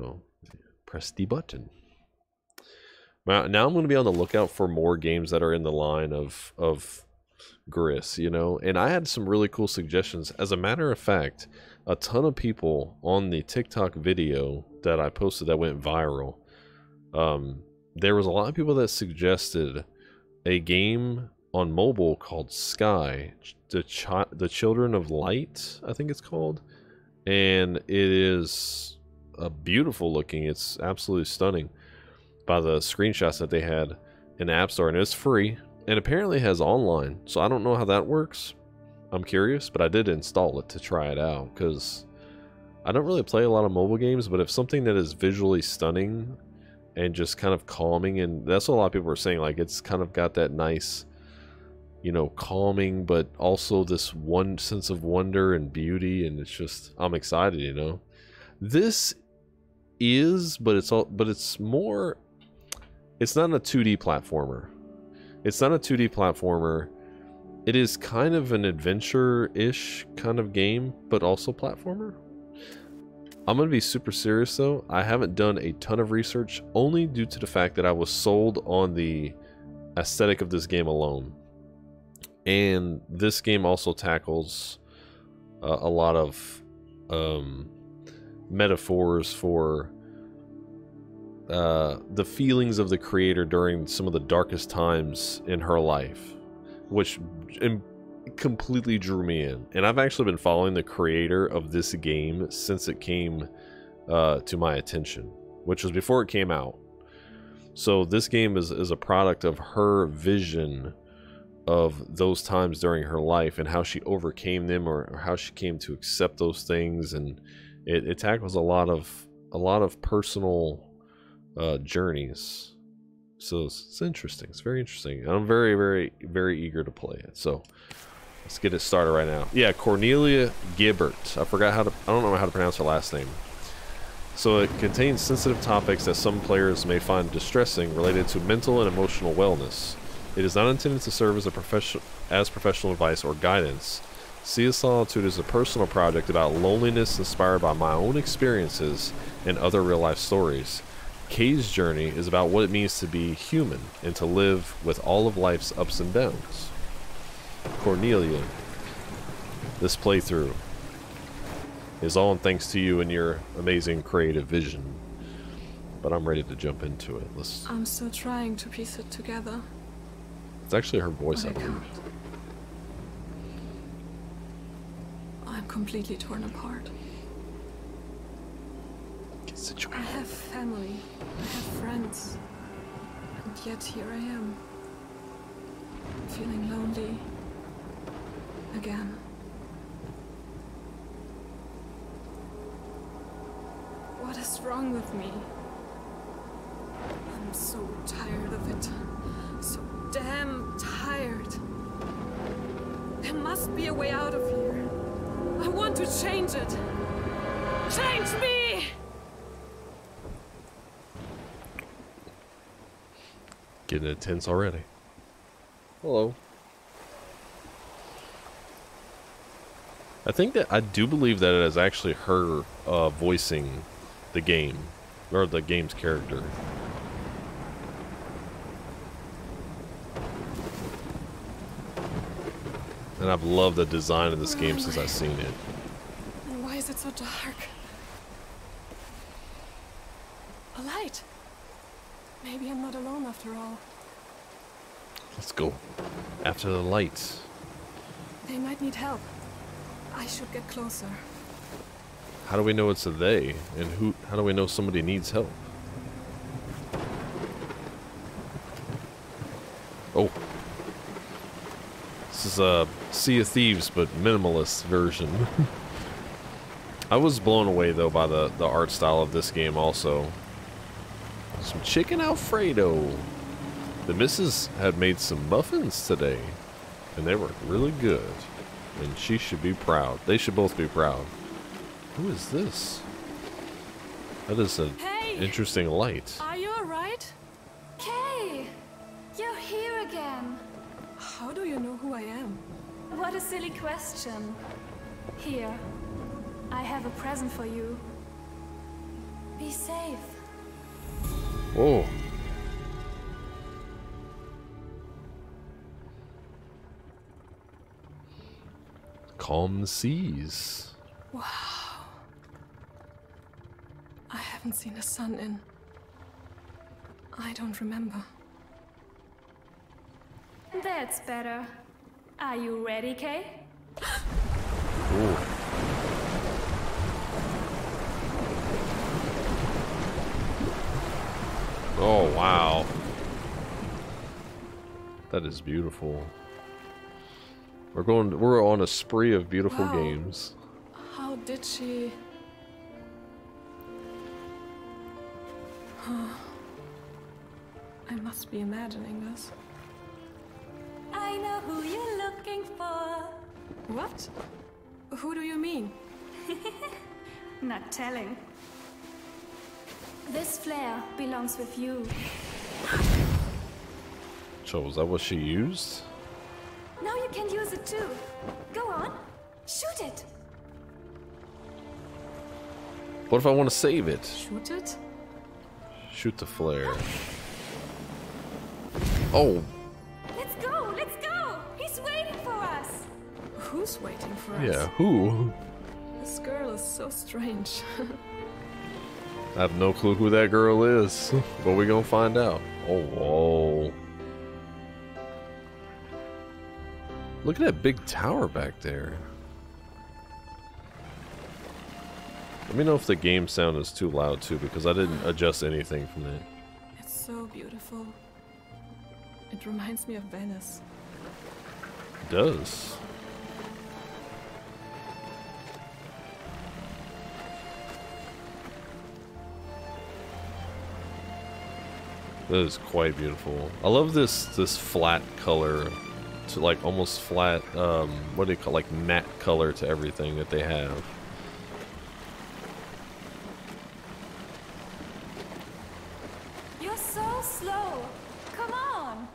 Oh, press the button. Now, now I'm going to be on the lookout for more games that are in the line of of Gris, you know. And I had some really cool suggestions. As a matter of fact, a ton of people on the TikTok video that I posted that went viral. Um, there was a lot of people that suggested a game on mobile called Sky, the Ch- the Children of Light, I think it's called, and it is a beautiful looking. It's absolutely stunning by the screenshots that they had in the App Store, and it's free and apparently has online. So I don't know how that works. I'm curious, but I did install it to try it out because I don't really play a lot of mobile games, but if something that is visually stunning and just kind of calming, and that's what a lot of people are saying, like it's kind of got that nice, you know, calming, but also this one sense of wonder and beauty, and it's just I'm excited, you know. This is, but it's all, but it's more. It's not a 2D platformer. It's not a 2D platformer. It is kind of an adventure-ish kind of game, but also platformer. I'm going to be super serious though. I haven't done a ton of research only due to the fact that I was sold on the aesthetic of this game alone. And this game also tackles uh, a lot of um, metaphors for uh, the feelings of the creator during some of the darkest times in her life, which completely drew me in. And I've actually been following the creator of this game since it came uh, to my attention, which was before it came out. So this game is, is a product of her vision of those times during her life and how she overcame them or, or how she came to accept those things and it, it tackles a lot of a lot of personal uh, journeys. So it's, it's, interesting. It's very interesting. I'm very, very, very eager to play it. So let's get it started right now. Yeah, Cornelia Gibbert. I forgot how to. I don't know how to pronounce her last name. So it contains sensitive topics that some players may find distressing related to mental and emotional wellness. It is not intended to serve as a professional as professional advice or guidance. Sea of Solitude is a personal project about loneliness inspired by my own experiences and other real life stories. Kay's journey is about what it means to be human and to live with all of life's ups and downs. Cornelia, this playthrough is all thanks to you and your amazing creative vision. But I'm ready to jump into it. Let's. I'm still trying to piece it together. It's actually her voice, I, oh I believe. I'm completely torn apart. I have family. I have friends. And yet here I am. Feeling lonely. Again. What is wrong with me? I'm so tired of it. So damn tired. There must be a way out of here. I want to change it. Change me! Getting intense already. Hello. I think that I do believe that it is actually her uh, voicing the game or the game's character. And I've loved the design of this game since I've seen it. And why is it so dark? A light. Maybe I'm not alone after all. Let's go. After the lights. They might need help. I should get closer. How do we know it's a they? And who how do we know somebody needs help? Oh. This is a Sea of Thieves, but minimalist version. I was blown away though by the, the art style of this game also. Some chicken Alfredo. The missus had made some muffins today, and they were really good. And she should be proud. They should both be proud. Who is this? That is an hey, interesting light. Are How do you know who I am? What a silly question. Here. I have a present for you. Be Be safe. Whoa. Calm seas. Wow. I haven't seen the sun in. I don't remember. That's better. Are you ready, Kay? Ooh. Oh wow. That is beautiful. We're going we're on a spree of beautiful Wow. games. How did she. I must be imagining this. I know who you're looking for. What? Who do you mean? Not telling. This flare belongs with you. So is that what she used? Now you can use it too. Go on. Shoot it. What if I want to save it? Shoot it? Shoot the flare. Oh, Who's waiting for us? yeah, who? This girl is so strange. I have no clue who that girl is, but we're gonna find out. Oh, whoa. Look at that big tower back there. Let me know if the game sound is too loud too, because I didn't adjust anything from it. it's so beautiful. It reminds me of Venice. It does. That is quite beautiful. I love this this flat color to like almost flat um what do you call like matte color to everything that they have. You're so slow. Come on.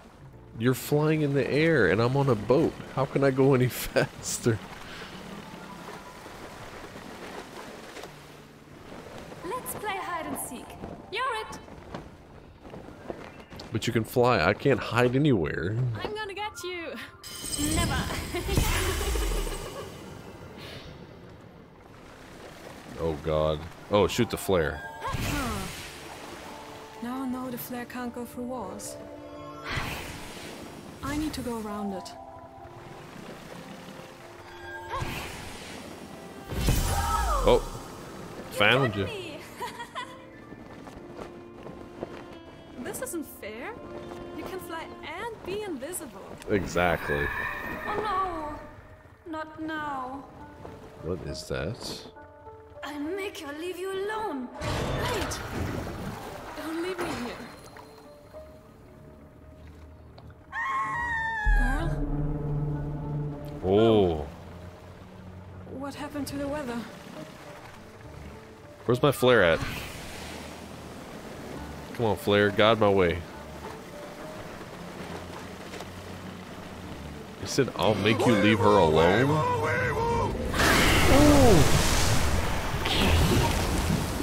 You're flying in the air and I'm on a boat. How can I go any faster? Let's play hide and seek. You're it. But you can fly. I can't hide anywhere. I'm gonna get you! Never. Oh god. Oh, shoot the flare. Now I know the flare can't go through walls. I need to go around it. Oh. Found you. This isn't fair. You can fly and be invisible. Exactly. Oh no. Not now. What is that? I'll make her leave you alone. Wait! Don't leave me here. Girl, Oh. what happened to the weather? Where's my flare at? Come on, flare. Guide my way. He said, I'll make you leave her alone?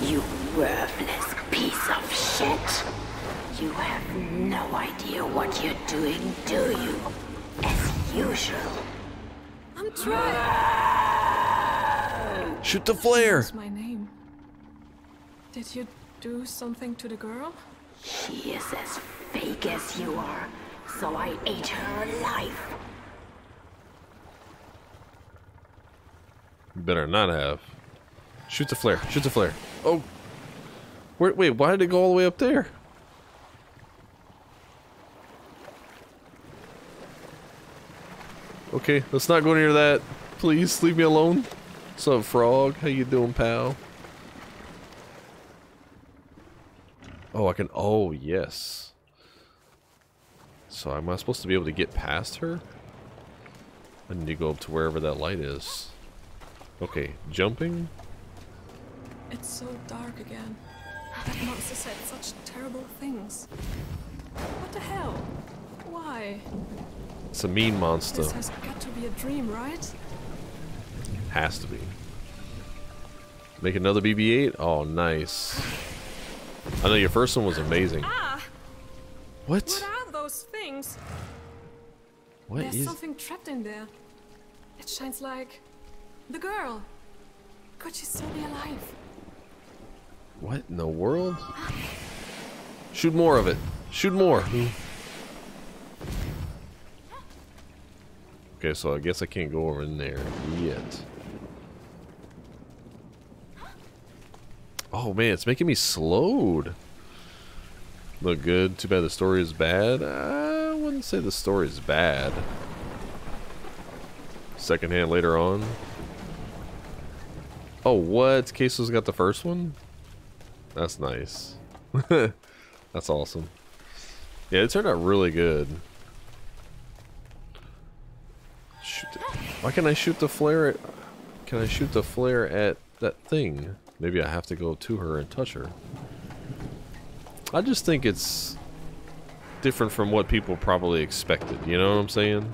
You worthless piece of shit. You have no idea what you're doing, do you? As usual. I'm trying. Shoot the flare! What's my name? Did you do something to the girl? She is as fake as you are, so I ate her alive. You better not have. Shoot the flare. Shoot the flare. Oh. Where, wait, why did it go all the way up there? Okay, let's not go near that. Please, leave me alone. What's up, frog? How you doing, pal? Oh, I can... Oh, yes. So am I supposed to be able to get past her? I need to go up to wherever that light is. Okay, jumping? It's so dark again. That monster said such terrible things. What the hell? Why? It's a mean monster. This has got to be a dream, right? Has to be. Make another BB-8? Oh, nice. I know your first one was amazing. Ah! What? What are those things? What There's is? something trapped in there. It shines like the girl. Could she still be alive? What in the world? Shoot more of it. Shoot more. Okay, so I guess I can't go over in there yet. Oh man, it's making me slowed. Look good. Too bad the story is bad. Uh, I wouldn't say the story is bad. Second hand later on. Oh, what? Queso's got the first one? That's nice. That's awesome. Yeah, it turned out really good. Shoot why can I shoot the flare at... Can I shoot the flare at that thing? Maybe I have to go to her and touch her. I just think it's different from what people probably expected. You know what I'm saying?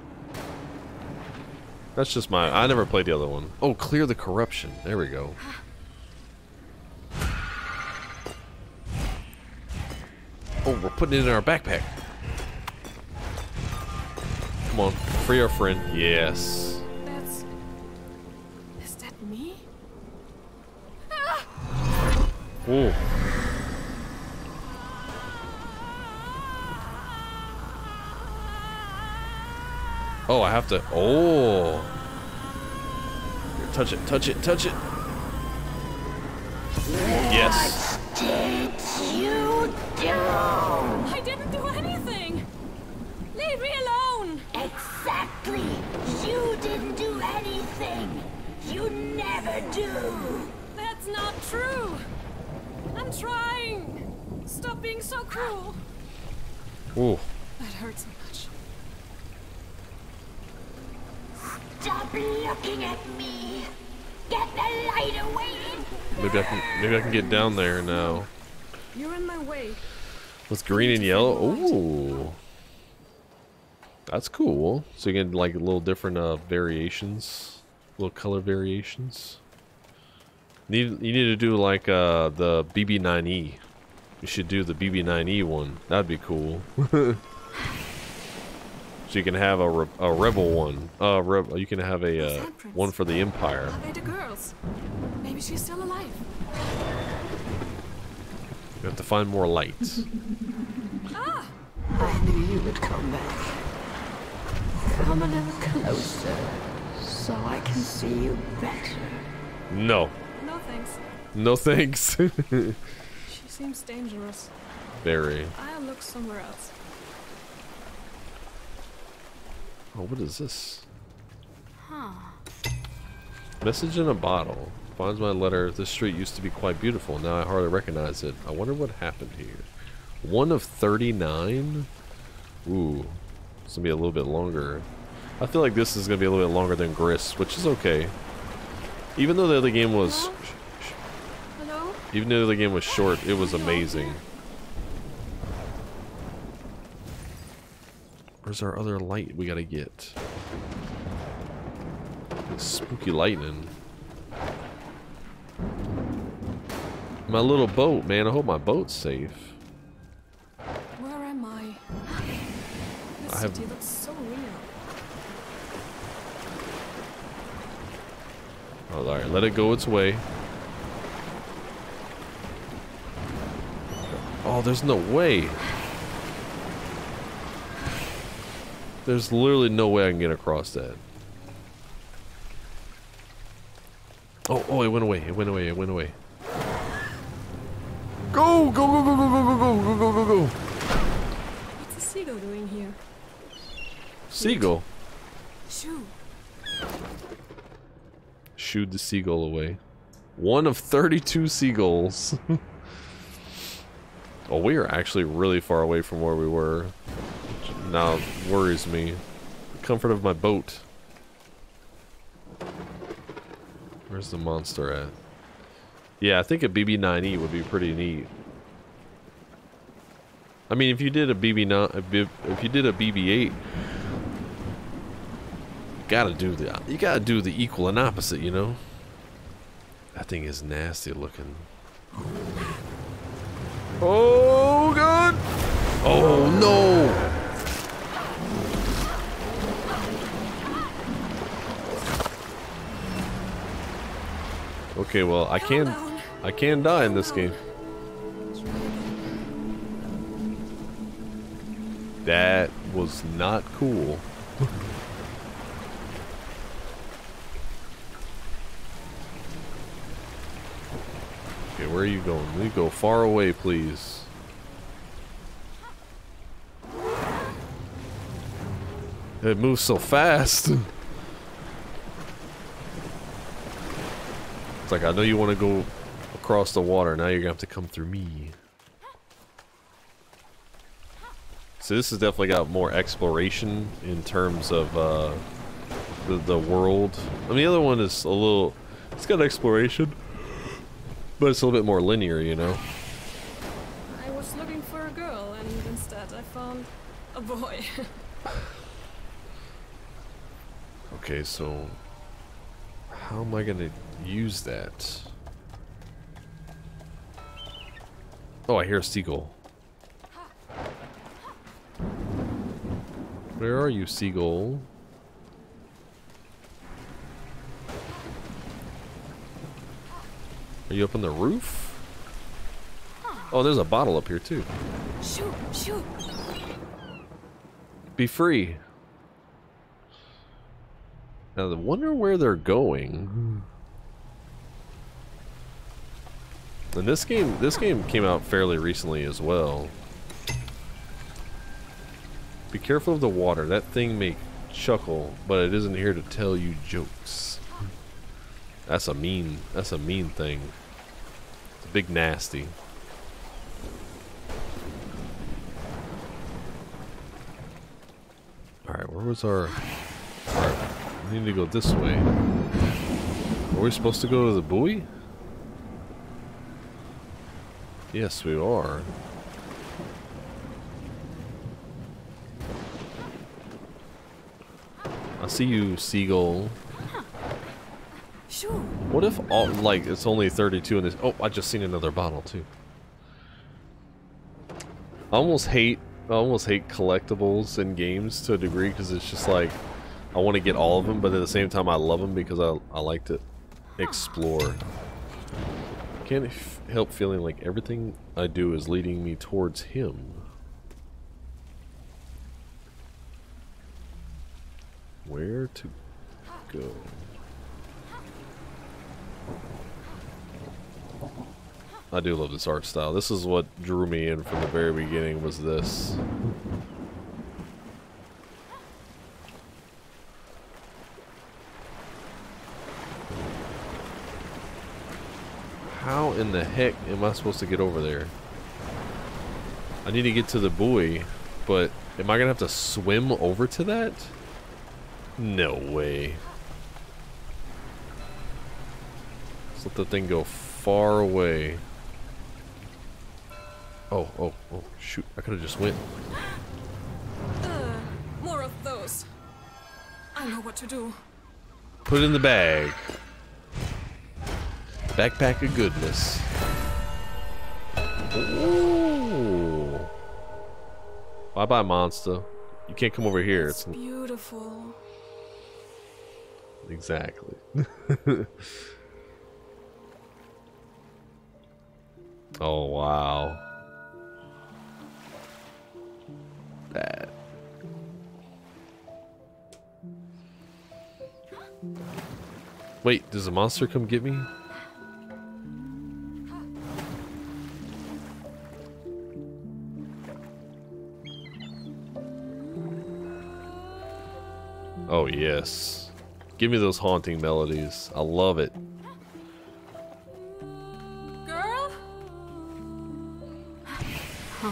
That's just my... I never played the other one. Oh, clear the corruption. There we go. Oh, we're putting it in our backpack. Come on, free our friend. Yes. Ooh. Oh, I have to. Oh. Here, touch it, touch it, touch it. Yes. Did you do? I didn't do anything! Leave me alone! Exactly. You didn't do anything. You never do. That's not true! I'm trying! Stop being so cruel! Ooh. That hurts so much. Stop looking at me. Get the light away. Maybe I can. Maybe I can get down there now. You're in my way. With green and yellow. Ooh. That's cool. So you get like a little different uh, variations, little color variations. Need you need to do like uh, the BB9E. You should do the BB9E one. That'd be cool. so you can have a, re a rebel one. Uh, re you can have a uh, one for the Empire. Are they the girls? Maybe she's still alive. You have to find more lights. I knew you would come back. Come a little closer so I can see you better. No, No thanks. She seems dangerous. Very. I'll look somewhere else. Oh, what is this? Huh. Message in a bottle. Finds my letter. This street used to be quite beautiful. Now I hardly recognize it. I wonder what happened here. One of 39? Ooh. It's gonna be a little bit longer. I feel like this is gonna be a little bit longer than Gris, which is okay. Even though the other game was... Even though the game was short, it was amazing. Where's our other light we gotta get? Spooky lightning. My little boat, man. I hope my boat's safe. Where am I? This I have- city looks so real. Oh, alright, let it go its way. Oh, there's no way. There's literally no way I can get across that. Oh, oh, it went away. It went away. It went away. Go, go, go, go, go, go, go, go, go, go, go, go. What's the seagull doing here? Seagull. Shoo! Shooed the seagull away. One of 32 seagulls. Oh, we are actually really far away from where we were. Now worries me. The comfort of my boat. Where's the monster at? Yeah, I think a BB-9E would be pretty neat. I mean, if you did a BB9, if you did a BB8, gotta do the you gotta do the equal and opposite, you know. That thing is nasty looking. Oh god! Oh no! Okay, well I can down. I can die in this game. That was not cool. where are you going? Me go far away, please. It moves so fast. It's like, I know you want to go across the water. Now you're going to have to come through me. So this has definitely got more exploration in terms of uh, the, the world. I mean, the other one is a little... It's got exploration. But it's a little bit more linear, you know? I was looking for a girl, and instead I found a boy. Okay, so... How am I going to use that? Oh, I hear a seagull. Where are you, seagull? Are you up on the roof? Oh, there's a bottle up here too. Shoot, shoot. Be free. Now, I wonder where they're going. And this game, this game came out fairly recently as well. Be careful of the water. That thing may chuckle, but it isn't here to tell you jokes. That's a mean, that's a mean thing. It's a big nasty. Alright, where was our... Alright, we need to go this way. Are we supposed to go to the buoy? Yes, we are. I see you, seagull. Shoo. What if all like it's only 32 in this? Oh, I just seen another bottle too. I almost hate I almost hate collectibles in games to a degree because it's just like I want to get all of them, but at the same time I love them because I I like to explore. Can't help feeling like everything I do is leading me towards him. Where to go? I do love this art style. This is what drew me in from the very beginning was this. How in the heck am I supposed to get over there? I need to get to the buoy, but am I going to have to swim over to that? No way. Let's let the thing go far away. Oh, oh, oh, shoot. I could have just went. uh, more of those. I know what to do. Put it in the bag. Backpack of goodness. Ooh. Bye bye, monster. You can't come over here. It's It's beautiful. exactly. oh wow. That. Wait, does a monster come get me? Oh yes. Give me those haunting melodies. I love it. Girl?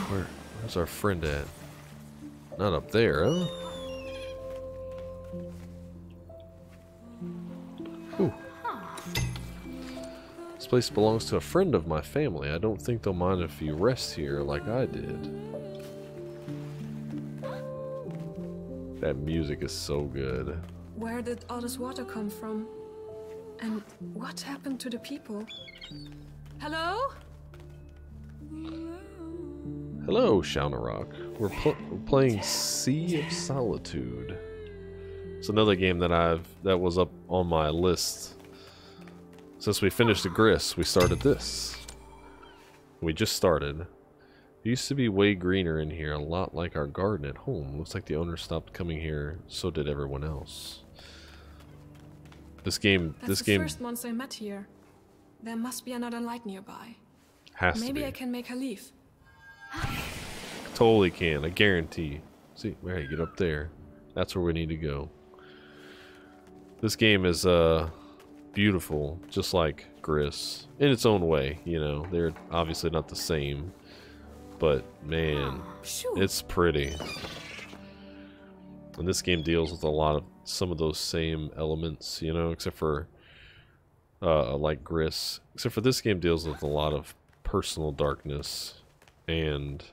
Where, where's our friend at? Not up there, huh? This place belongs to a friend of my family. I don't think they'll mind if you rest here like I did. That music is so good. Where did all this water come from? And what happened to the people? Hello? Hello, Rock. We're, pl we're playing Sea of Solitude. It's another game that I've that was up on my list. Since we finished the Gris, we started this. We just started. It used to be way greener in here, a lot like our garden at home. Looks like the owner stopped coming here, so did everyone else. This game, That's this the game first monster I met here. There must be another light nearby. has Maybe to I can make her leave. Totally can, I guarantee. See, right, get up there. That's where we need to go. This game is uh beautiful, just like Gris, in its own way. You know, they're obviously not the same, but man, it's pretty. And this game deals with a lot of some of those same elements, you know, except for uh, like Gris. Except for this game deals with a lot of personal darkness, and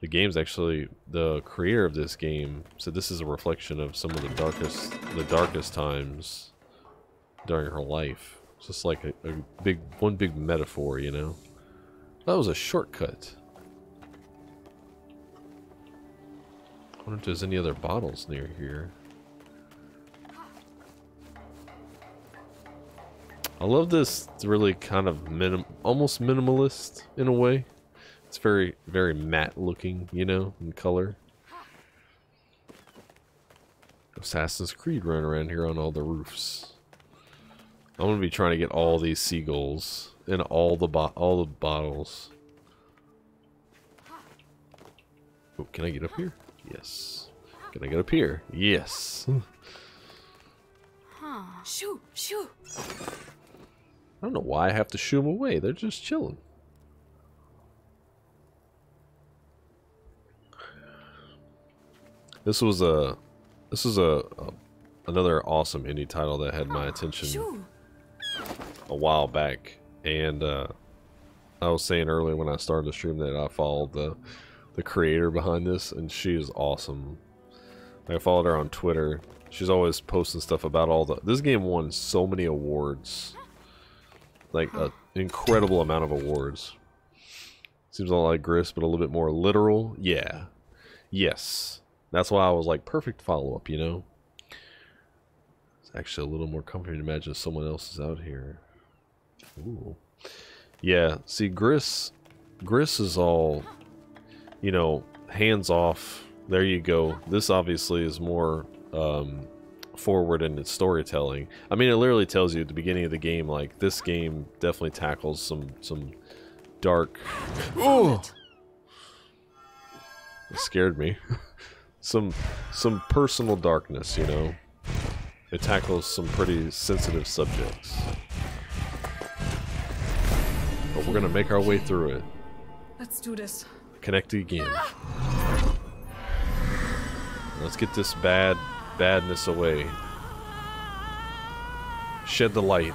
the game's actually the creator of this game said this is a reflection of some of the darkest the darkest times during her life. It's just like a, a big one big metaphor, you know. That was a shortcut. I wonder if there's any other bottles near here. I love this really kind of minim almost minimalist in a way. It's very, very matte looking, you know, in color. Assassin's Creed running around here on all the roofs. I'm gonna be trying to get all these seagulls in all the bo all the bottles. Oh, can I get up here? Yes. Can I get up here? Yes. Shoo! Shoo! I don't know why I have to shoo them away. They're just chilling. This was a, this was a, a another awesome indie title that had my attention a while back, and uh, I was saying earlier when I started the stream that I followed the the creator behind this, and she is awesome. I followed her on Twitter. She's always posting stuff about all the. This game won so many awards, like an incredible amount of awards. Seems a lot like Gris, but a little bit more literal. Yeah, yes. That's why I was like, perfect follow up. You know. It's actually a little more comforting to imagine someone else is out here. Ooh. Yeah, see, Gris, Gris is all, you know, hands off. There you go. This obviously is more um, forward in its storytelling. I mean, it literally tells you at the beginning of the game, like this game definitely tackles some some dark. Ooh! it scared me. some some personal darkness, you know. It tackles some pretty sensitive subjects. But we're gonna make our way through it. Let's do this. Connect again. Let's get this bad badness away. Shed the light.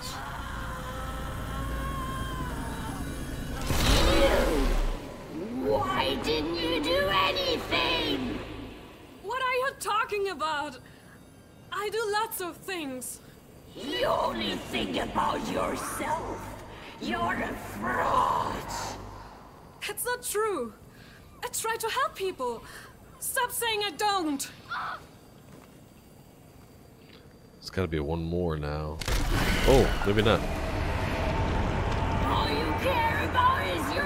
I do lots of things. You only think about yourself. You're a fraud. That's not true. I try to help people. Stop saying I don't. There's gotta be one more now. Oh, maybe not. All you care about is yourself.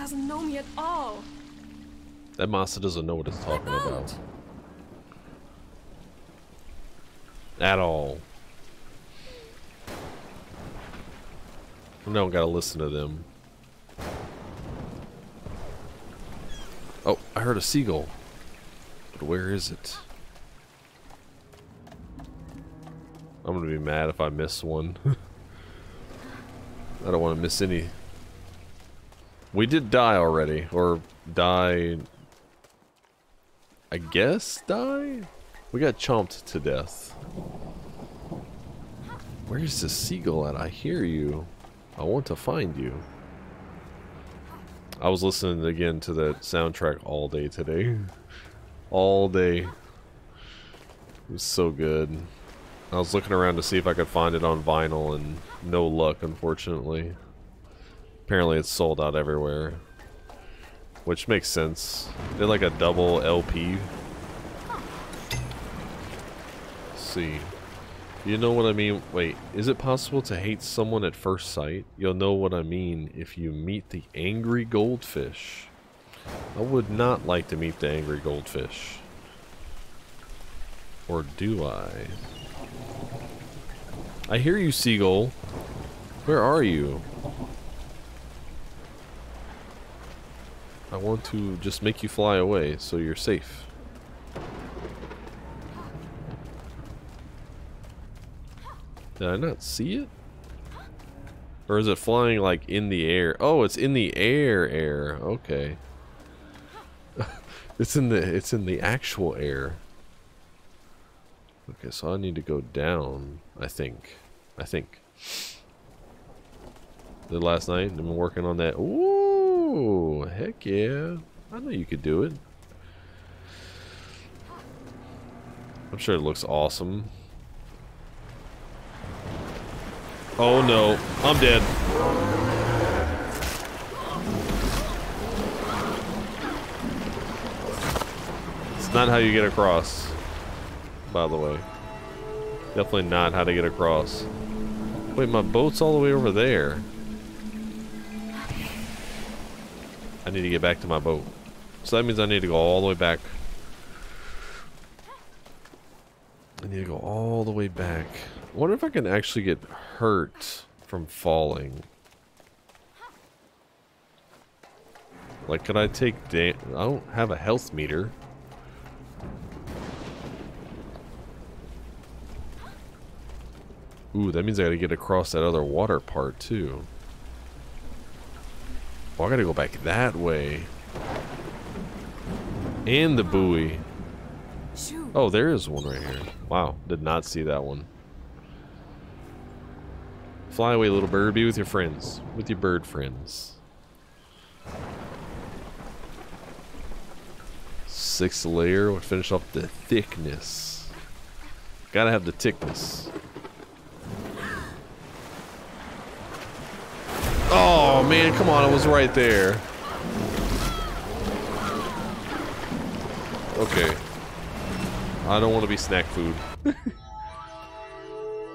Doesn't know me at all. That monster doesn't know what it's talking about. At all. We don't gotta listen to them. Oh, I heard a seagull. But where is it? I'm gonna be mad if I miss one. I don't want to miss any. We did die already, or die. I guess die. We got chomped to death. Where's the seagull at? I hear you. I want to find you. I was listening again to that soundtrack all day today. all day. It was so good. I was looking around to see if I could find it on vinyl and no luck, unfortunately. Apparently it's sold out everywhere. Which makes sense. They're like a double LP. Let's see. You know what I mean? Wait, is it possible to hate someone at first sight? You'll know what I mean if you meet the angry goldfish. I would not like to meet the angry goldfish. Or do I? I hear you, seagull. Where are you? I want to just make you fly away so you're safe. Did I not see it? Or is it flying like in the air? Oh, it's in the air air. Okay. it's in the it's in the actual air. Okay, so I need to go down, I think. I think. Did last night, I've been working on that. Ooh, Oh, heck yeah. I know you could do it. I'm sure it looks awesome. Oh no, I'm dead. It's not how you get across, by the way. Definitely not how to get across. Wait, my boat's all the way over there. I need to get back to my boat. So that means I need to go all the way back. I need to go all the way back. I wonder if I can actually get hurt from falling. Like, could I take da- I don't have a health meter. Ooh, that means I gotta get across that other water part, too. I gotta go back that way. And the buoy. Oh, there is one right here. Wow, did not see that one. Fly away, little bird. Be with your friends. With your bird friends. Sixth layer would finish off the thickness. Gotta have the thickness. Oh man, come on, I was right there. Okay. I don't want to be snack food.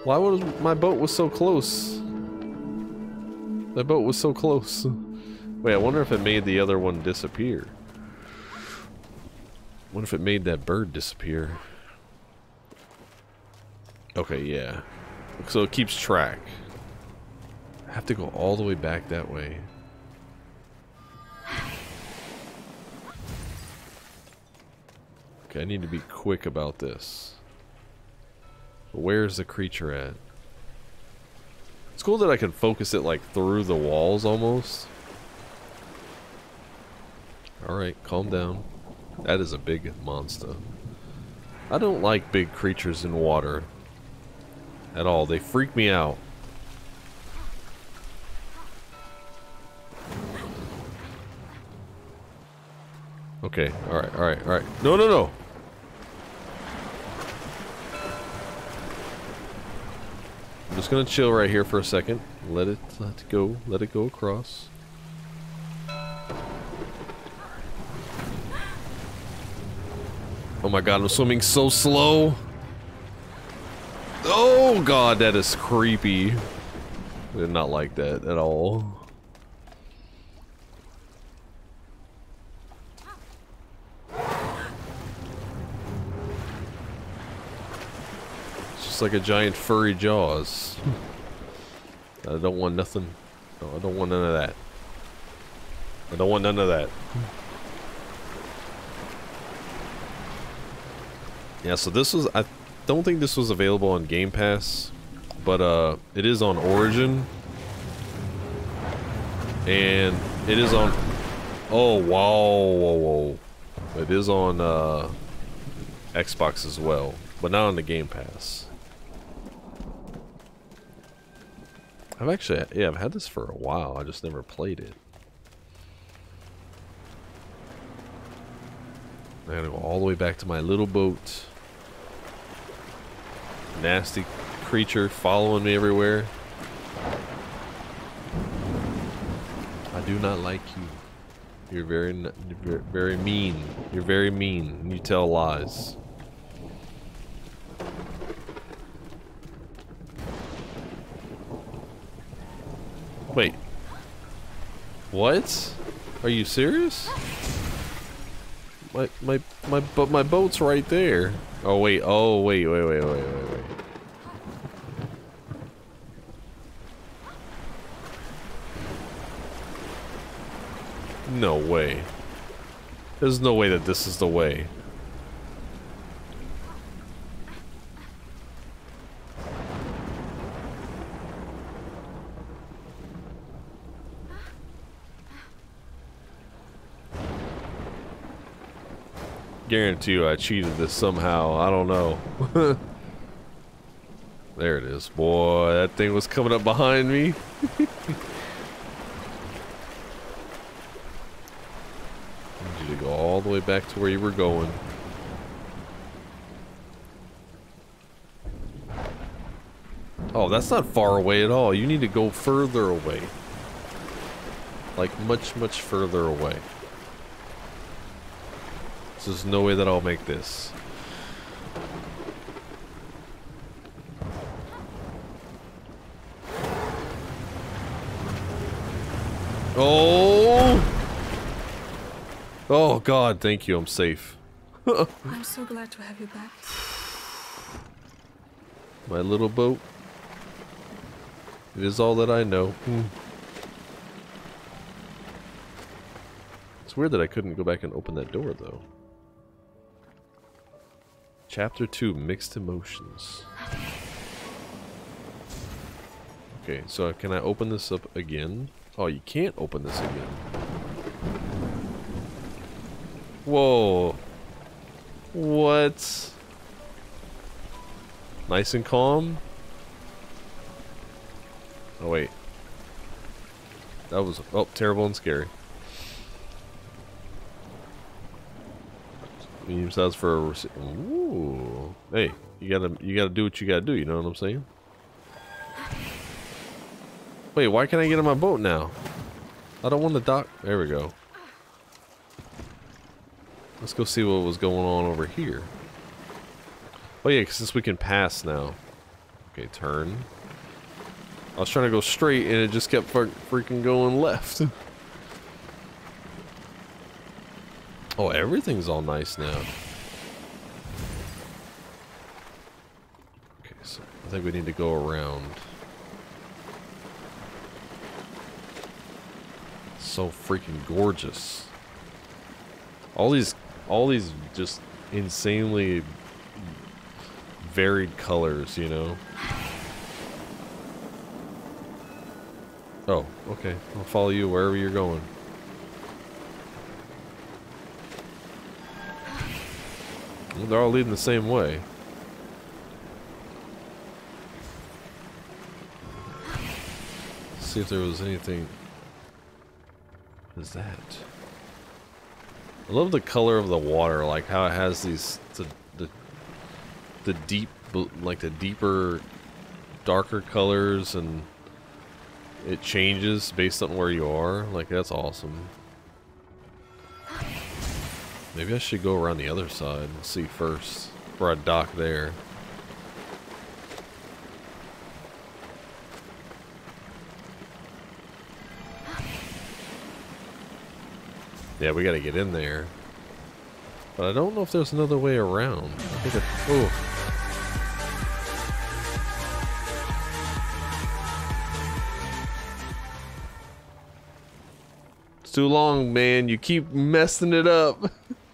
Why was my boat was so close? That boat was so close. Wait, I wonder if it made the other one disappear. What if it made that bird disappear? Okay, yeah. So it keeps track. Have to go all the way back that way. Okay, I need to be quick about this. Where's the creature at? It's cool that I can focus it like through the walls almost. Alright, calm down. That is a big monster. I don't like big creatures in water. At all. They freak me out. Okay, alright, alright, alright. No, no, no! I'm just gonna chill right here for a second. Let it let it go. Let it go across. Oh my god, I'm swimming so slow. Oh god, that is creepy. I did not like that at all. Like a giant furry jaws. I don't want nothing. No, I don't want none of that. I don't want none of that. Yeah, so this was I don't think this was available on Game Pass, but uh it is on Origin. And it is on Oh wow whoa whoa. It is on uh Xbox as well, but not on the Game Pass. I've actually yeah, I've had this for a while. I just never played it. I gotta go all the way back to my little boat. Nasty creature following me everywhere. I do not like you. You're very, very mean. You're very mean. You tell lies. Wait. What? Are you serious? My my my but my boat's right there. Oh wait. Oh wait. Wait. Wait. Wait. Wait. Wait. No way. There's no way that this is the way. Guarantee you I cheated this somehow. I don't know. there it is. Boy, that thing was coming up behind me. Need you to go all the way back to where you were going. Oh, that's not far away at all. You need to go further away. Like much, much further away. There's no way that I'll make this. Oh! Oh god, thank you, I'm safe. I'm so glad to have you back. My little boat. It is all that I know. Hmm. It's weird that I couldn't go back and open that door, though. Chapter 2 Mixed Emotions. Okay, so can I open this up again? Oh, you can't open this again. Whoa. What? Nice and calm? Oh, wait. That was, oh, terrible and scary. Medium size for a Ooh. Hey, you gotta, you gotta do what you gotta do, you know what I'm saying? Wait, why can't I get on my boat now? I don't want to dock. There we go. Let's go see what was going on over here. Oh yeah, since we can pass now. Okay, turn. I was trying to go straight and it just kept fr freaking going left. oh, everything's all nice now. Okay, so I think we need to go around. So freaking gorgeous. All these, all these just insanely varied colors, you know? Oh, okay. I'll follow you wherever you're going. They're all leading the same way. see if there was anything. What is that? I love the color of the water, like how it has these the the, the deep, like the deeper, darker colors, and it changes based on where you are. Like that's awesome. Maybe I should go around the other side and see first, before I dock there. Yeah, we gotta get in there. But I don't know if there's another way around. I think it, oh. It's too long, man. You keep messing it up.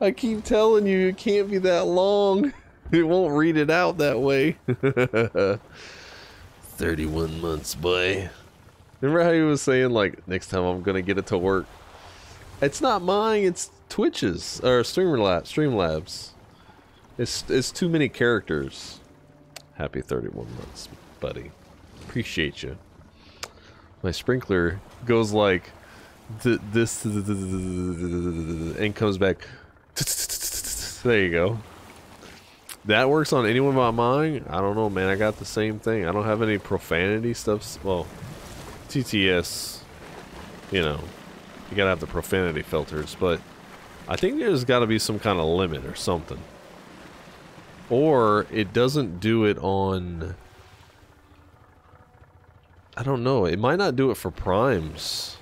I keep telling you it can't be that long. It won't read it out that way. 31 months, boy. Remember how he was saying, like, next time I'm gonna get it to work? It's not mine, it's Twitch's or Streamlabs. Streamlabs. It's it's too many characters. Happy 31 months, buddy. Appreciate you. My sprinkler goes like this and comes back. there you go. That works on anyone but mine. I don't know, man. I got the same thing. I don't have any profanity stuff. Well, TTS, you know, you gotta have the profanity filters, but I think there's got to be some kind of limit or something. Or it doesn't do it on. I don't know. It might not do it for primes.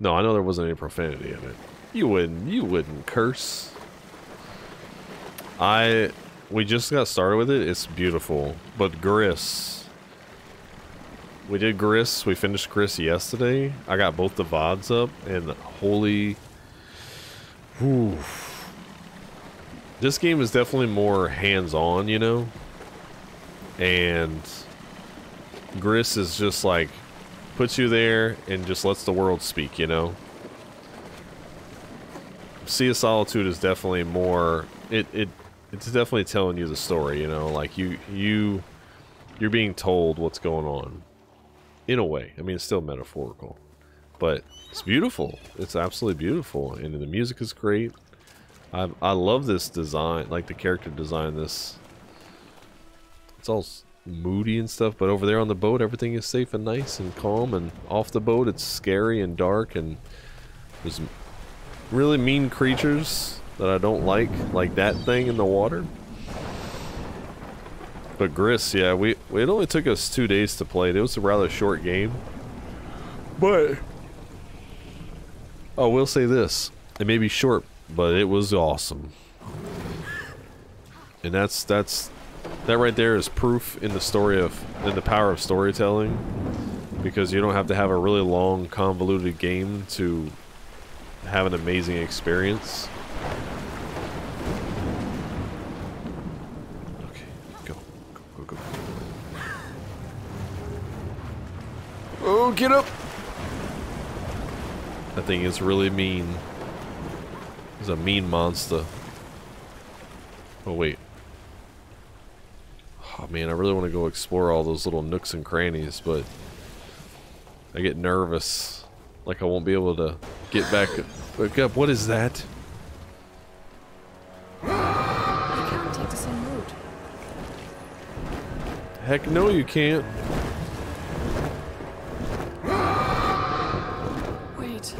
No, I know there wasn't any profanity in it. You wouldn't. You wouldn't curse. I. We just got started with it. It's beautiful, but Gris. We did Gris. We finished Gris yesterday. I got both the VODs up, and holy. Whew. This game is definitely more hands-on, you know? And Gris is just like puts you there and just lets the world speak, you know? Sea of Solitude is definitely more it it it's definitely telling you the story, you know, like you you you're being told what's going on. In a way. I mean it's still metaphorical. But it's beautiful. It's absolutely beautiful and the music is great. I I love this design, like the character design this it's all moody and stuff, but over there on the boat everything is safe and nice and calm and off the boat it's scary and dark and there's really mean creatures that I don't like, like that thing in the water. But Gris, yeah, we it only took us two days to play it. It was a rather short game. But oh, we'll say this. It may be short, but it was awesome. And that's that's that right there is proof in the story of in the power of storytelling because you don't have to have a really long convoluted game to have an amazing experience. Okay, go. Go, go, go. Oh, get up! That thing is really mean. It's a mean monster. Oh, wait. Oh, man, I really want to go explore all those little nooks and crannies, but I get nervous. Like I won't be able to get back, back up. What is that? I can't take the same route. Heck no, you can't. Wait.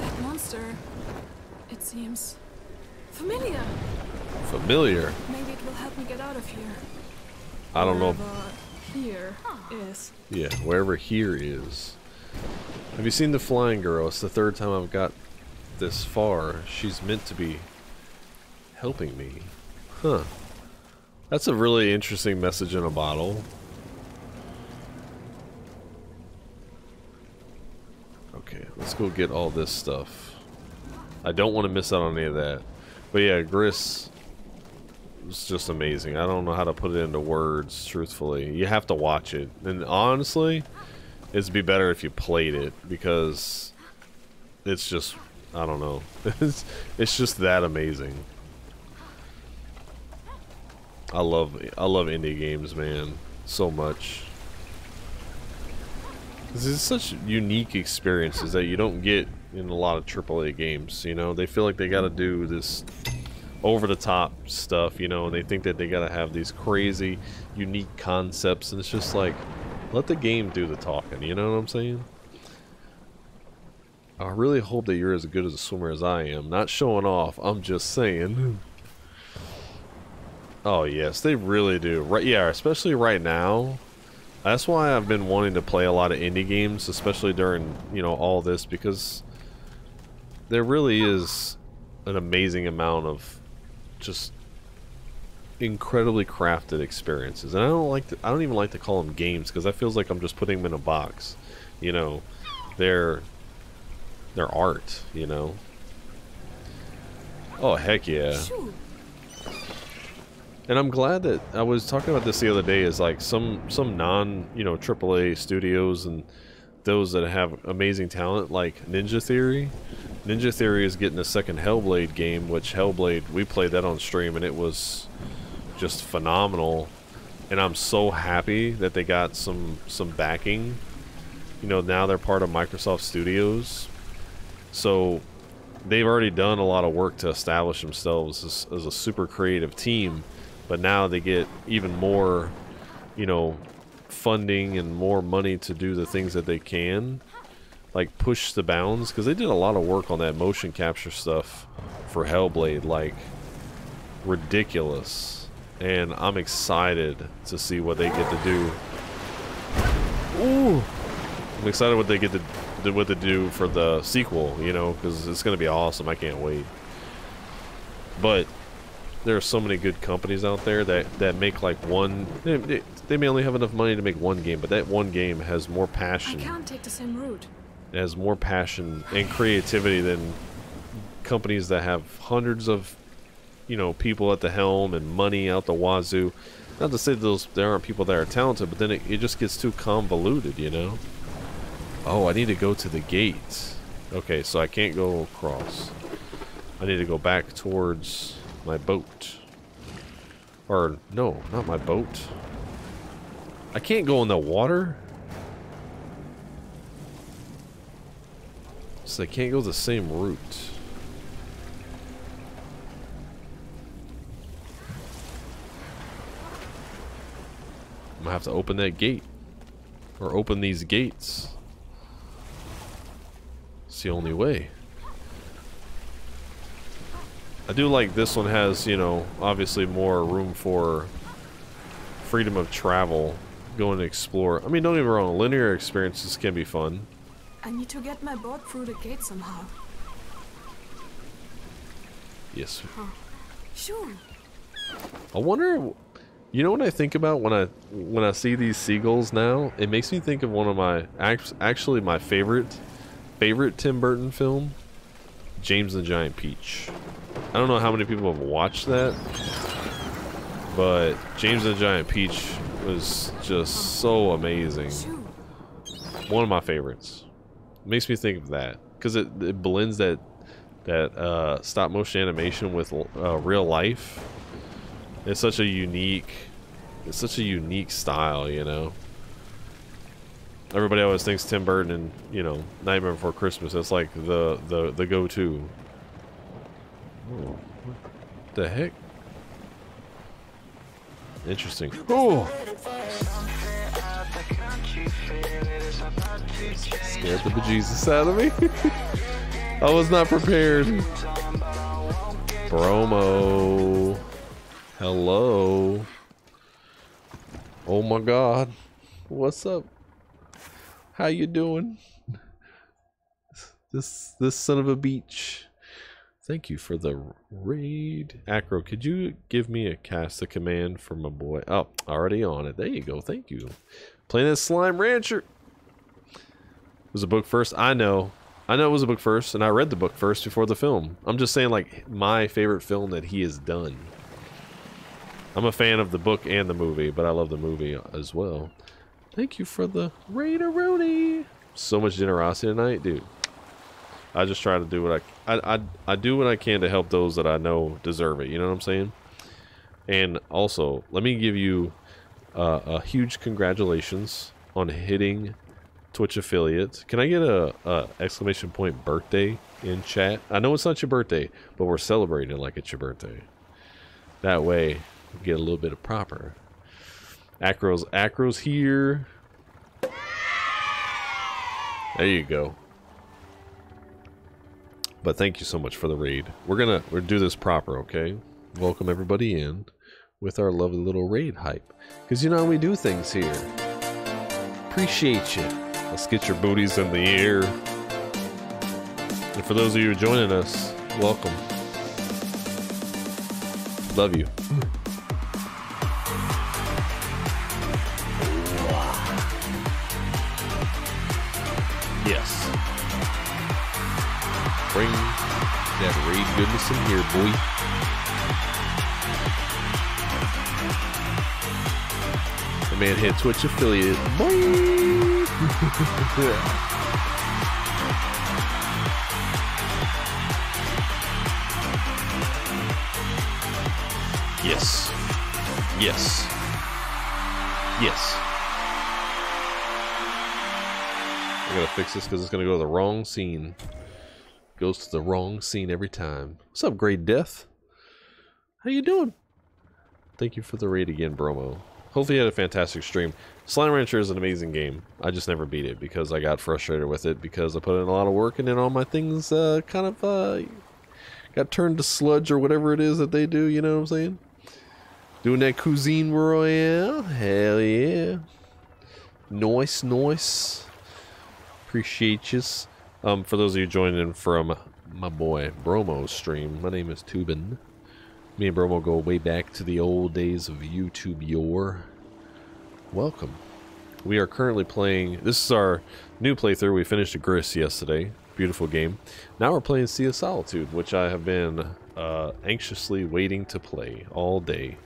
That monster. It seems familiar. Familiar. Maybe it will help me get out of here. I don't know. Wherever Here is. Yeah, wherever here is. Have you seen the Flying Girl? It's the third time I've got this far. She's meant to be helping me. Huh. That's a really interesting message in a bottle. Okay, let's go get all this stuff. I don't want to miss out on any of that. But yeah, Gris was just amazing. I don't know how to put it into words, truthfully. You have to watch it. And honestly, it'd be better if you played it because it's just I don't know. it's it's just that amazing. I love I love indie games, man, so much. This is such unique experiences that you don't get in a lot of AAA games. You know, they feel like they got to do this over the top stuff. You know, and they think that they got to have these crazy, unique concepts, and it's just like, let the game do the talking. You know what I'm saying? I really hope that you're as good as a swimmer as I am. Not showing off. I'm just saying. Oh yes, they really do. Right? Yeah, especially right now. That's why I've been wanting to play a lot of indie games, especially during you know all this, because there really is an amazing amount of just incredibly crafted experiences. And I don't like to, I don't even like to call them games because that feels like I'm just putting them in a box. You know, they're they're art. You know. Oh heck yeah! And I'm glad that I was talking about this the other day. Is like some some non you know AAA studios and those that have amazing talent like Ninja Theory. Ninja Theory is getting a second Hellblade game, which Hellblade we played that on stream and it was just phenomenal. And I'm so happy that they got some some backing. You know, now they're part of Microsoft Studios. So they've already done a lot of work to establish themselves as, as a super creative team, but now they get even more, you know, funding and more money to do the things that they can, like push the bounds because they did a lot of work on that motion capture stuff for Hellblade, like ridiculous. And I'm excited to see what they get to do. Ooh. I'm excited what they get to do, what to do for the sequel, you know, because it's going to be awesome. I can't wait. But there are so many good companies out there that, that make like one. They, they, may only have enough money to make one game, but that one game has more I passion. can't take the same route. It has more passion and creativity than companies that have hundreds of, you know, people at the helm and money out the wazoo. Not to say those there aren't people that are talented, but then it, it just gets too convoluted, you know. Oh, I need to go to the gate. Okay, so I can't go across. I need to go back towards my boat. Or no, not my boat. I can't go in the water. So I can't go the same route. I'm gonna have to open that gate. Or open these gates. It's the only way. I do like this one has, you know, obviously more room for freedom of travel. Go and explore. I mean, don't get me wrong, linear experiences can be fun. I need to get my boat through the gate somehow. Yes. Sure. I wonder you know what I think about when I when I see these seagulls now? It makes me think of one of my act- actually my favorite favorite Tim Burton film, James and the Giant Peach. I don't know how many people have watched that, but James and the Giant Peach was just so amazing. One of my favorites. Makes me think of that because it, it blends that that uh, stop motion animation with uh, real life. It's such a unique, it's such a unique style, you know. Everybody always thinks Tim Burton and you know Nightmare Before Christmas. That's like the the the go-to. Oh, what the heck? Interesting. Oh, scared the bejesus out of me. I was not prepared. Bromo. Hello. Oh my god. What's up? How you doing? This this son of a beach. Thank you for the raid. Acro, could you give me a cast a command for my boy? Oh, already on it. There you go. Thank you. Planet Slime Rancher. Was a book first? I know. I know it was a book first, and I read the book first before the film. I'm just saying, like, my favorite film that he has done. I'm a fan of the book and the movie, but I love the movie as well. Thank you for the Raider Rooney. So much generosity tonight, dude. I just try to do what I, I, I, I do what I can to help those that I know deserve it. You know what I'm saying? And also, let me give you uh, a huge congratulations on hitting Twitch affiliate. Can I get a, a exclamation point birthday in chat? I know it's not your birthday, but we're celebrating it like it's your birthday. That way, get a little bit of proper. Acro's Acro's here. There you go. But thank you so much for the raid. We're gonna we're do this proper, okay? Welcome everybody in with our lovely little raid hype. Cause you know how we do things here. Appreciate you. Let's get your booties in the air. And for those of you joining us, welcome. Love you. Yes. Bring that raid goodness in here, boy. The man hit Twitch affiliate. Boy. yes. Yes. Yes. I gotta fix this because it's gonna go to the wrong scene. Goes to the wrong scene every time. What's up, Great Death? How you doing? Thank you for the raid again, Bromo. Hopefully you had a fantastic stream. Slime Rancher is an amazing game. I just never beat it because I got frustrated with it because I put in a lot of work and then all my things uh, kind of uh, got turned to sludge or whatever it is that they do, you know what I'm saying? Doing that cuisine royale? Hell yeah. Nice, nice. Appreciate yous. Um, for those of you joining in from my boy Bromo's stream, my name is Tubin. Me and Bromo go way back to the old days of YouTube yore. Welcome. We are currently playing, this is our new playthrough. We finished a Gris yesterday. Beautiful game. Now we're playing Sea of Solitude, which I have been uh, anxiously waiting to play all day.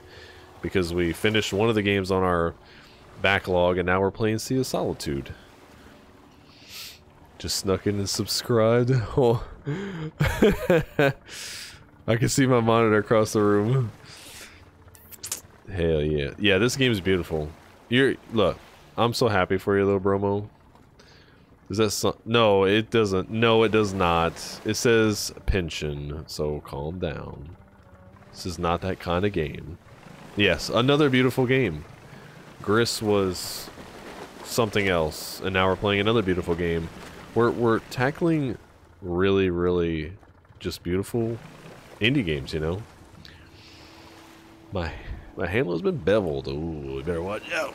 Because we finished one of the games on our backlog and now we're playing Sea of Solitude. Just snuck in and subscribed. Oh. I can see my monitor across the room. Hell yeah. Yeah, this game is beautiful. You're look, I'm so happy for you little bromo. Is that so no, it doesn't. No, it does not. It says pension, so calm down. This is not that kind of game. Yes, another beautiful game. Gris was something else, and now we're playing another beautiful game. We're we're tackling really, really just beautiful indie games, you know. My my handler's been beveled. Ooh, we better watch out.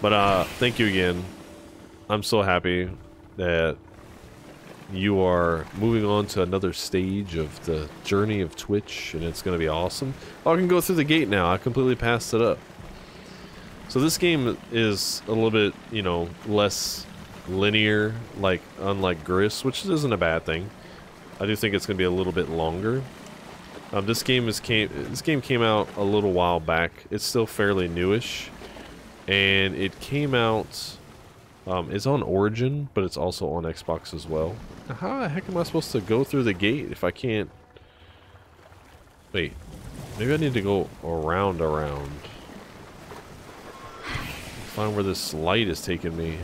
But uh, thank you again. I'm so happy that you are moving on to another stage of the journey of Twitch, and it's going to be awesome. Oh, I can go through the gate now. I completely passed it up. So this game is a little bit, you know, less linear, like unlike Gris, which isn't a bad thing. I do think it's going to be a little bit longer. Um, this game is came this game came out a little while back. It's still fairly newish, and it came out. Um, it's on Origin, but it's also on Xbox as well. How the heck am I supposed to go through the gate if I can't? Wait, maybe I need to go around, around. Find where this light is taking me.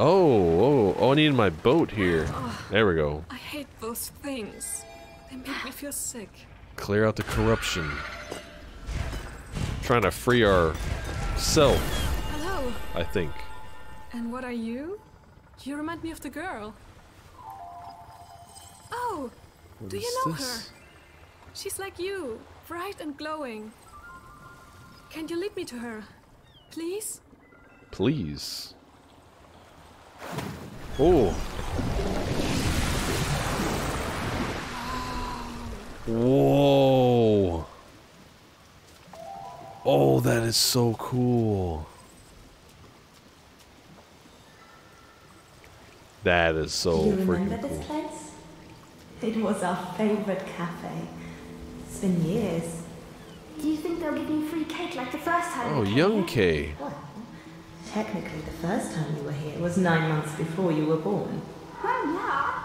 Oh, oh, oh, I need my boat here. There we go. I hate those things. They make me feel sick. Clear out the corruption. Trying to free our self, Hello. I think. And what are you? You remind me of the girl. Oh, What do you know this? her? She's like you, bright and glowing. Can you lead me to her? Please? Please. Oh. Whoa. Oh, that is so cool. That is so Do you remember freaking this cool. place? It was our favorite cafe. It's been years. Do you think they'll give me free cake like the first time? Oh, young? Kay. Well, technically, the first time you were here was nine months before you were born. Well, yeah.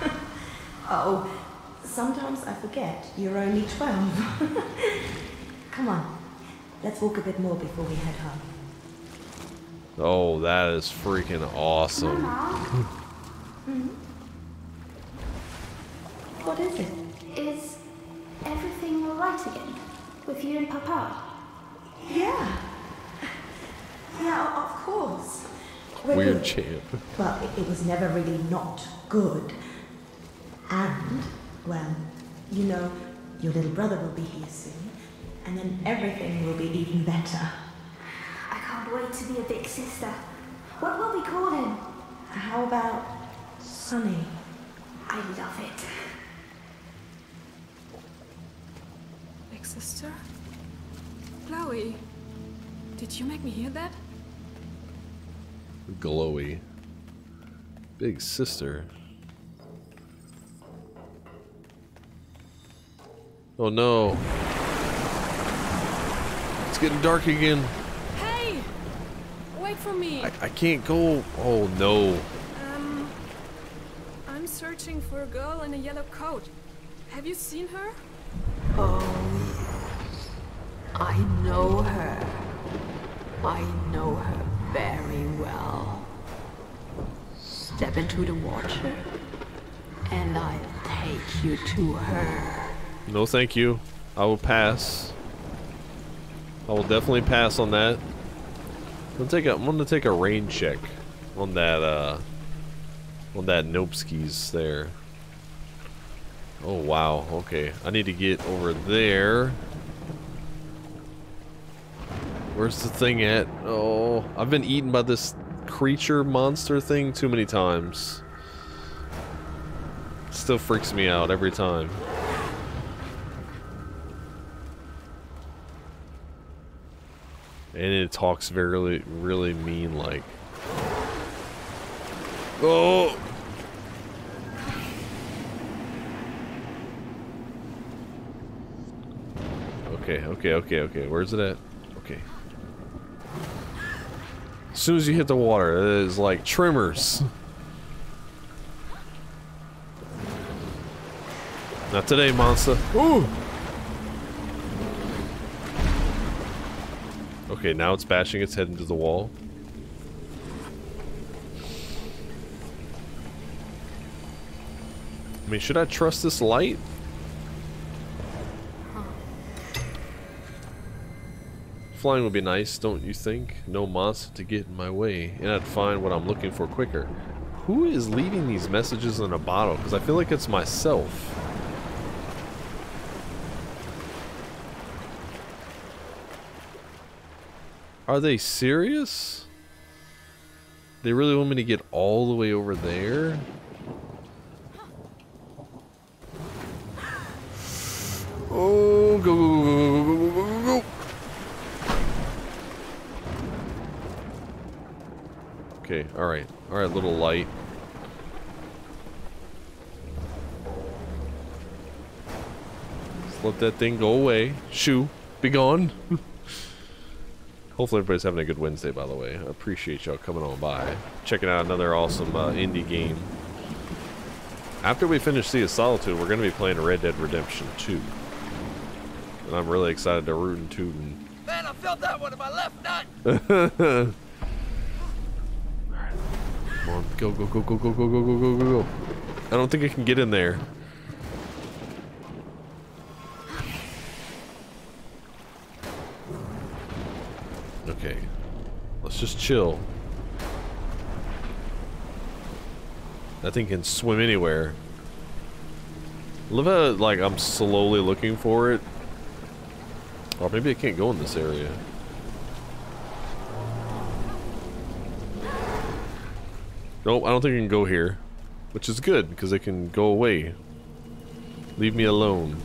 Oh, sometimes I forget you're only 12. Come on, let's walk a bit more before we head home. Oh, that is freaking awesome. Hmm? What is it? Is everything all right again? With you and Papa? Yeah. Yeah, of course. We're Weird good. champ. Well, it, it was never really not good. And, well, you know, your little brother will be here soon, and then everything will be even better. I can't wait to be a big sister. What will we call him? How about Sonny? I love it. Big sister? Chloe, did you make me hear that? Glowy. Big sister. Oh no. It's getting dark again. Hey! Wait for me. I, I can't go. Oh no. Um, I'm searching for a girl in a yellow coat. Have you seen her? Oh, I know her. I know her very well. step into the water, and I'll take you to her. No, thank you. I will pass. I will definitely pass on that. I'm gonna take a, I'm gonna take a rain check on that uh on that Nopeskis there. Oh wow, okay. I need to get over there. Where's the thing at? Oh, I've been eaten by this creature monster thing too many times. Still freaks me out every time. And it talks very, really mean like. Oh! Okay, okay, okay, okay. Where's it at? As soon as you hit the water, it is like trimmers. Not today, monster. Ooh! Okay, now it's bashing its head into the wall. I mean, should I trust this light? Flying would be nice, don't you think? No monster to get in my way, and I'd find what I'm looking for quicker. Who is leaving these messages in a bottle? Because I feel like it's myself. Are they serious? They really want me to get all the way over there? Oh, go, go, go, go, go, go, go, go, go. Okay, alright. Alright, little light. Just let that thing go away. Shoo. Be gone. Hopefully everybody's having a good Wednesday, by the way. I appreciate y'all coming on by. Checking out another awesome uh, indie game. After we finish Sea of Solitude, we're going to be playing Red Dead Redemption 2. And I'm really excited to root and toot and... Man, I felt that one in my left nut. Come on, go, go, go, go, go, go, go, go, go, go, go. I don't think I can get in there. Okay. Let's just chill. That thing can swim anywhere. Love how, like, I'm slowly looking for it. Or maybe I can't go in this area. Nope, I don't think I can go here. Which is good, because it can go away. Leave me alone.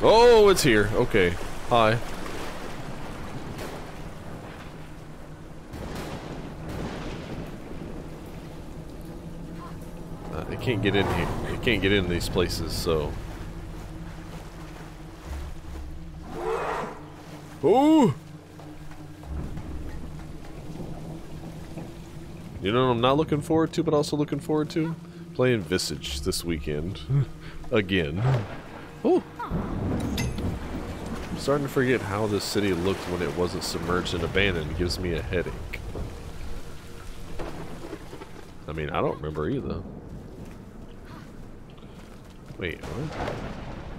Oh, it's here. Okay. Hi. Uh, I can't get in here. I can't get in these places, so... Oh! You know what I'm not looking forward to, but also looking forward to? Playing Visage this weekend. Again. Oh! I'm starting to forget how this city looked when it wasn't submerged and abandoned. It gives me a headache. I mean, I don't remember either. Wait, what?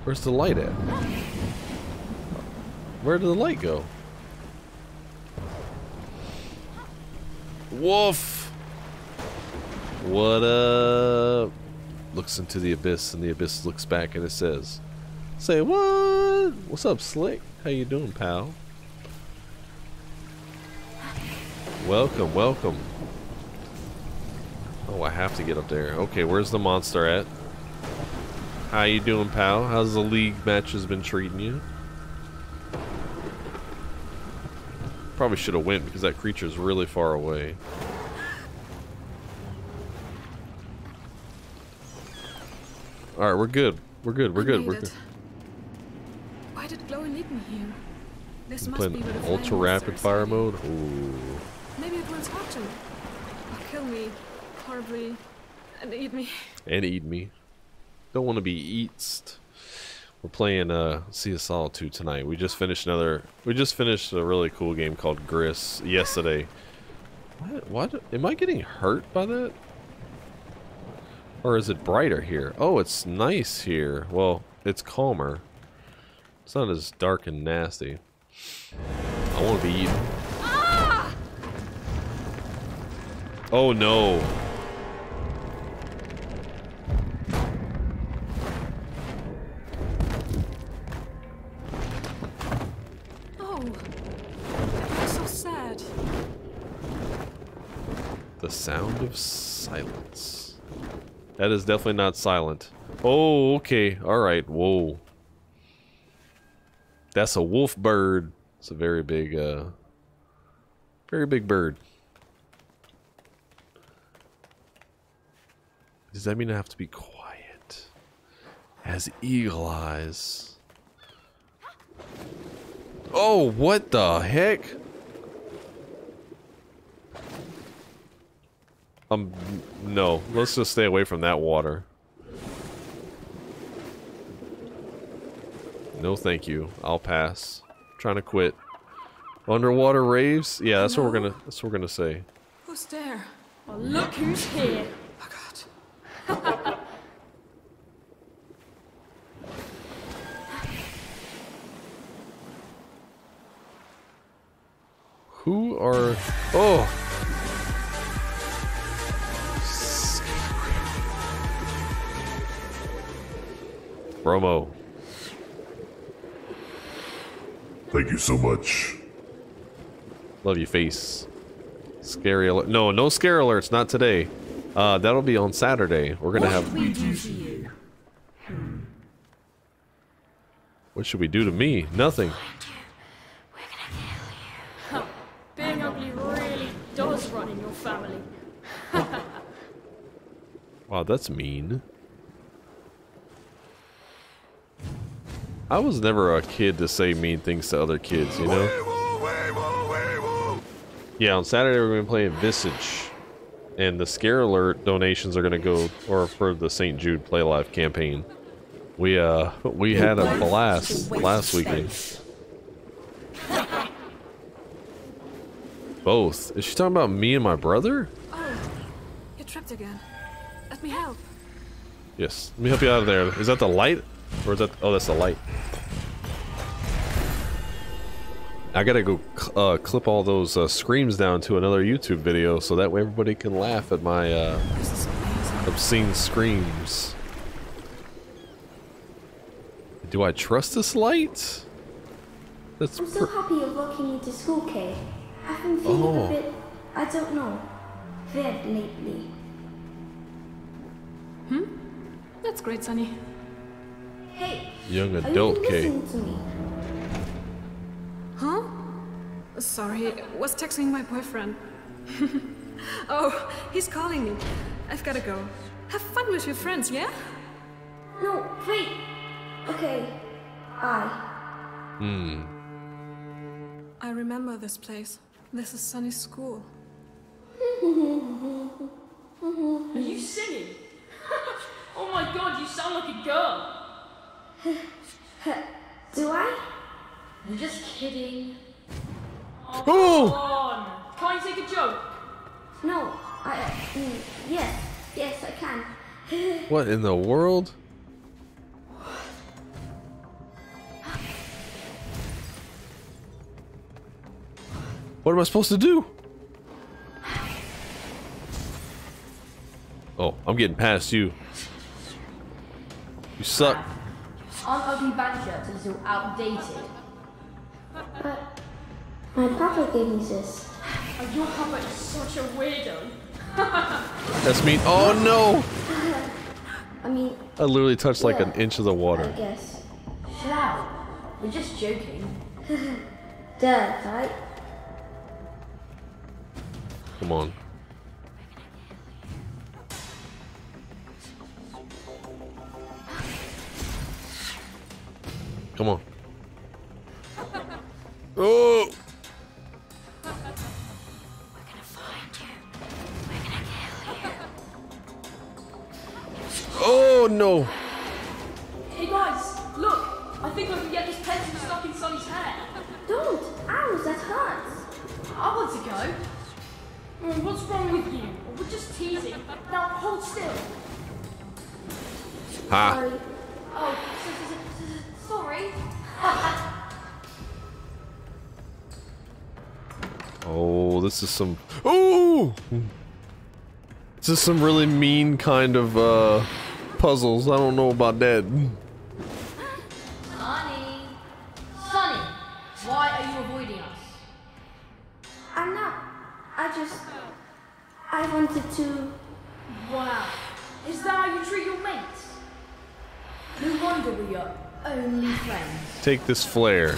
Where's the light at? Where did the light go? Woof! What up? Looks into the abyss, and the abyss looks back, and it says, "Say what? What's up, Slick? How you doing, pal? Welcome, welcome. Oh, I have to get up there. Okay, where's the monster at? How you doing, pal? How's the league matches been treating you? Probably should have went because that creature's really far away. All right, we're good. We're good. We're I good. We're it. good. Why did Chloe lead me here? This I'm must be playing the ultra rapid fire mode. Ooh. Maybe it wants Hawk to. Or kill me horribly and eat me. And eat me. Don't want to be eatsed. We're playing uh, Sea of Solitude tonight. We just finished another. We just finished a really cool game called Gris yesterday. What? What? Am I getting hurt by that? Or is it brighter here? Oh, it's nice here. Well, it's calmer. It's not as dark and nasty. I want to be eaten. Oh no. Sound of silence. That is definitely not silent. Oh, okay. Alright. Whoa. That's a wolf bird. It's a very big, uh... Very big bird. Does that mean I have to be quiet? Has eagle eyes. Oh, what the heck? Um, no. Let's just stay away from that water. No, thank you. I'll pass. trying to quit. Underwater raves? Yeah, that's what we're gonna. That's what we're gonna say. Who's there? Well, look who's here. Oh God. Who are? Oh. Bromo. Thank you so much. Love you, face. Scary alert. No, no scare alerts. Not today. Uh, that'll be on Saturday. We're gonna have. We do to you. What should we do to me? Nothing. Being ugly really does run in your family. Wow, that's mean. I was never a kid to say mean things to other kids, you know? Yeah, on Saturday we're going to be playing Visage. And the Scare Alert donations are going to go, or for the St. Jude Play Live campaign. We, uh, we had a blast last weekend. Both. Is she talking about me and my brother? Oh, you're trapped again. Let me help. Yes. Let me help you out of there. Is that the light? Or is that... Oh, that's the light. I gotta go cl- uh, clip all those uh, screams down to another YouTube video so that way everybody can laugh at my uh, This is amazing. obscene screams. Do I trust this light? That's I'm so happy you're walking into school, Kay. I've been feeling Oh. a bit, I don't know, weird lately. Hmm? That's great, Sonny. Hey, young are you adult Kay. to me? Huh? Sorry, was texting my boyfriend. oh, he's calling me. I've gotta go. Have fun with your friends, yeah? No, wait. Okay, I. Hmm. I remember this place. This is Sonny's school. Are you singing? oh my god, you sound like a girl. Do I? I'm just kidding. Oh, Oh! come on. Can't you take a joke? No, I. Uh, mm, yes, yes, I can. What in the world? What am I supposed to do? Oh, I'm getting past you. You suck. Aren't ugly band shirts a little outdated? But my papa gave me this. Oh, your papa is such a weirdo. That's me. Oh no! I mean, I literally touched like an inch of the I water. guess. Chill out. We're just joking. Dad, right? Come on. Come on. Oh! Oh no! Hey guys, look! Some. Oh! This is some really mean kind of uh, puzzles. I don't know about that. Sonny. Sonny, why are you avoiding us? I'm not. I just. I wanted to. Wow. Is that how you treat your mates? No wonder we are only friends. Take this flare.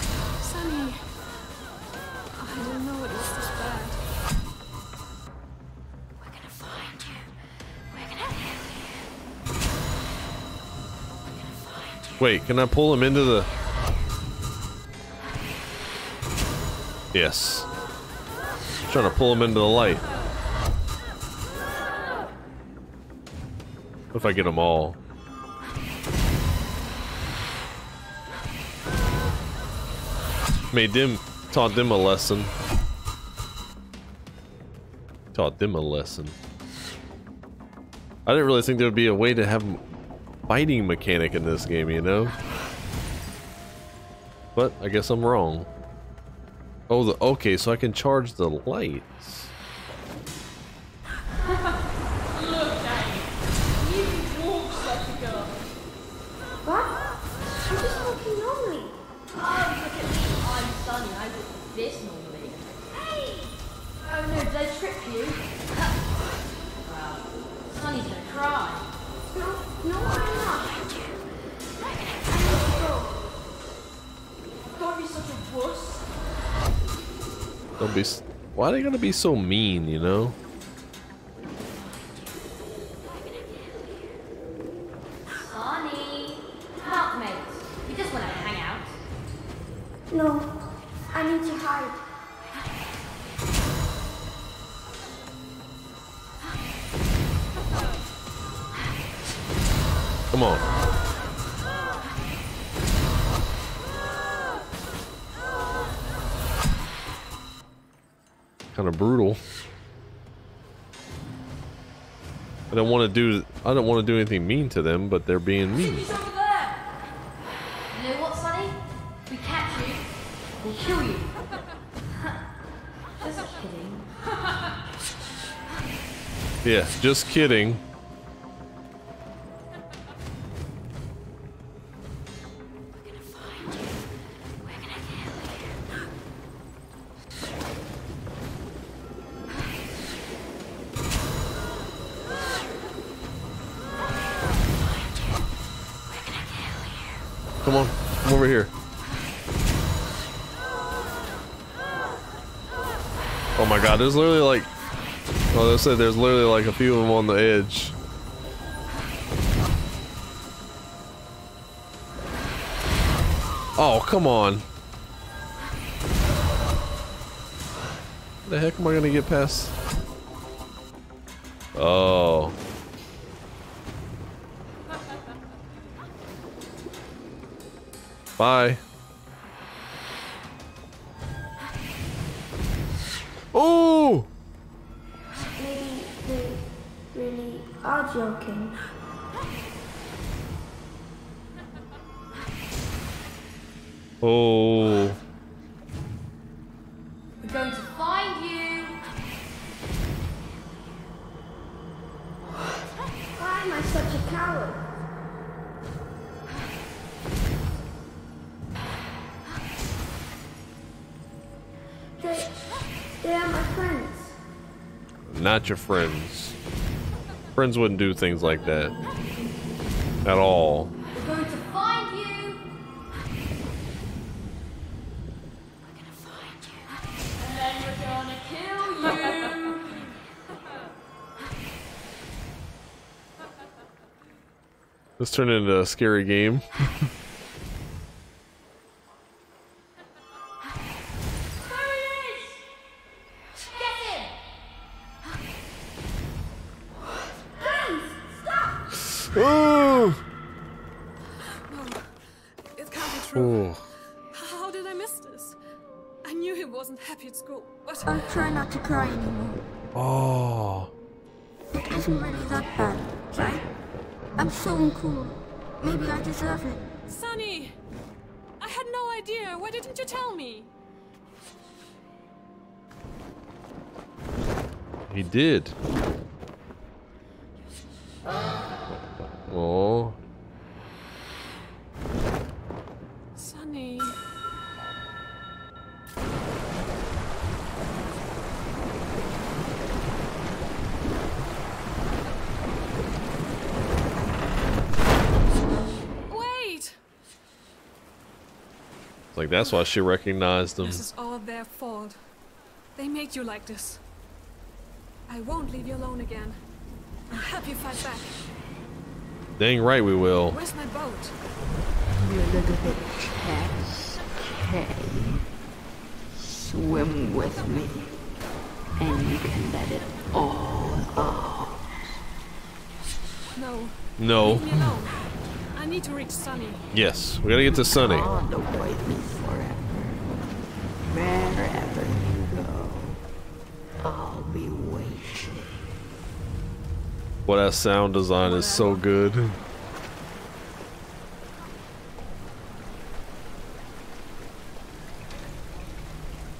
Wait, can I pull him into the. Yes. trying to pull him into the light. If I get them all. Made them, taught them a lesson. Taught them a lesson. I didn't really think there would be a way to have m- fighting mechanic in this game, you know? But I guess I'm wrong. Oh, the okay, so I can charge the lights. Be so mean, you know? Don't want to do. I don't want to do anything mean to them, but they're being mean. He's over there. You know what, Sonny? If we catch you, we'll kill you. just kidding. Yeah, just kidding. There's literally like. Oh, they said there's literally like a few of them on the edge. Oh, come on. The heck am I gonna get past? Oh. Bye. Oh. We're going to find you. Why am I such a coward? They, they are my friends. Not your friends. Friends wouldn't do things like that. At all. This turned into a scary game. didn't you tell me? He did. Oh. Like that's why she recognized him. This is all their fault. They made you like this. I won't leave you alone again. I'll help you fight back. Dang right we will. Where's my boat? Your little bitch, okay? Swim with me, and you can let it all out. No, No. leave me alone. I need to reach Sonny. Yes, we gotta get to Sonny. Can't avoid me forever. Wherever you go, I'll be waiting. Well, that sound design is so good.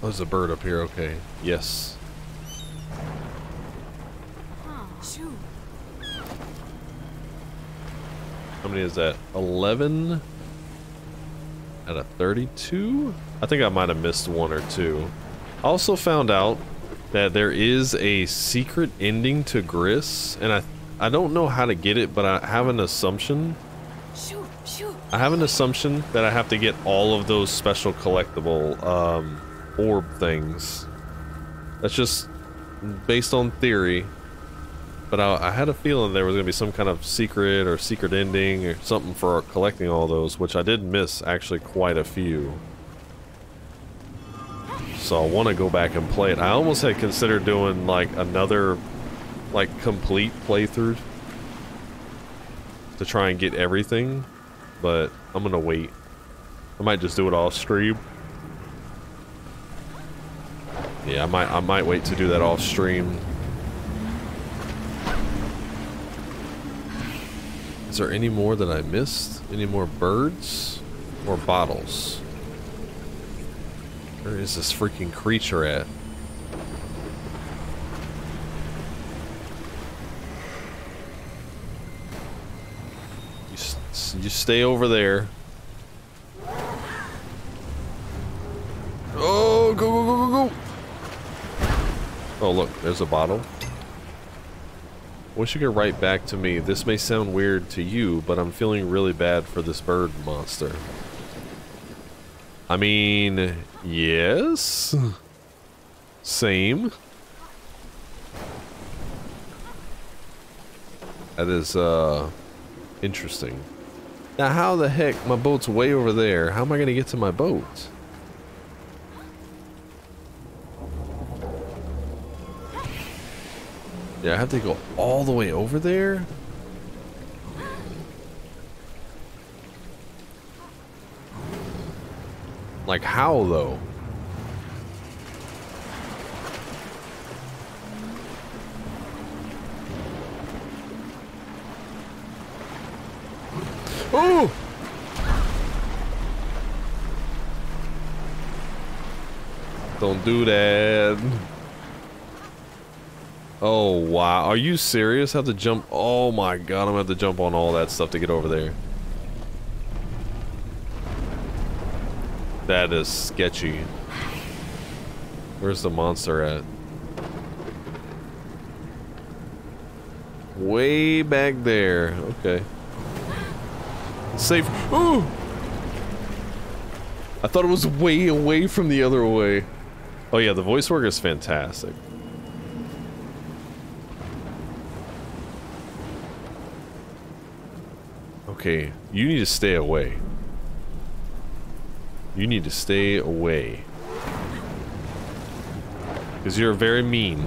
Oh, there's a bird up here. Okay. Yes. Shoo. How many is that? 11 out of 32? I think I might have missed one or two. I also found out that there is a secret ending to Gris, and I I don't know how to get it, but I have an assumption. I have an assumption that I have to get all of those special collectible um, orb things. That's just based on theory. But I, I had a feeling there was going to be some kind of secret or secret ending or something for collecting all those, which I did miss actually quite a few. So I want to go back and play it. I almost had considered doing like another like complete playthrough to try and get everything, but I'm going to wait. I might just do it off stream. Yeah, I might I might wait to do that off stream. Is there any more that I missed? Any more birds or bottles? Where is this freaking creature at? You, you stay over there. Oh, go, go, go, go, go. Oh, look, there's a bottle. Wish you could write back to me. This may sound weird to you, but I'm feeling really bad for this bird monster. I mean, yes. Same. That is, uh, interesting. Now, how the heck, my boat's way over there. How am I going to get to my boat? Yeah, I have to go all the way over there? Like how though? Oh! Don't do that. Oh wow, are you serious? Have to jump? Oh my god, I'm gonna have to jump on all that stuff to get over there. That is sketchy. Where's the monster at? Way back there. Okay. Safe. Ooh! I thought it was way away from the other way. Oh yeah, the voice work is fantastic. Okay, you need to stay away. You need to stay away. Because you're very mean.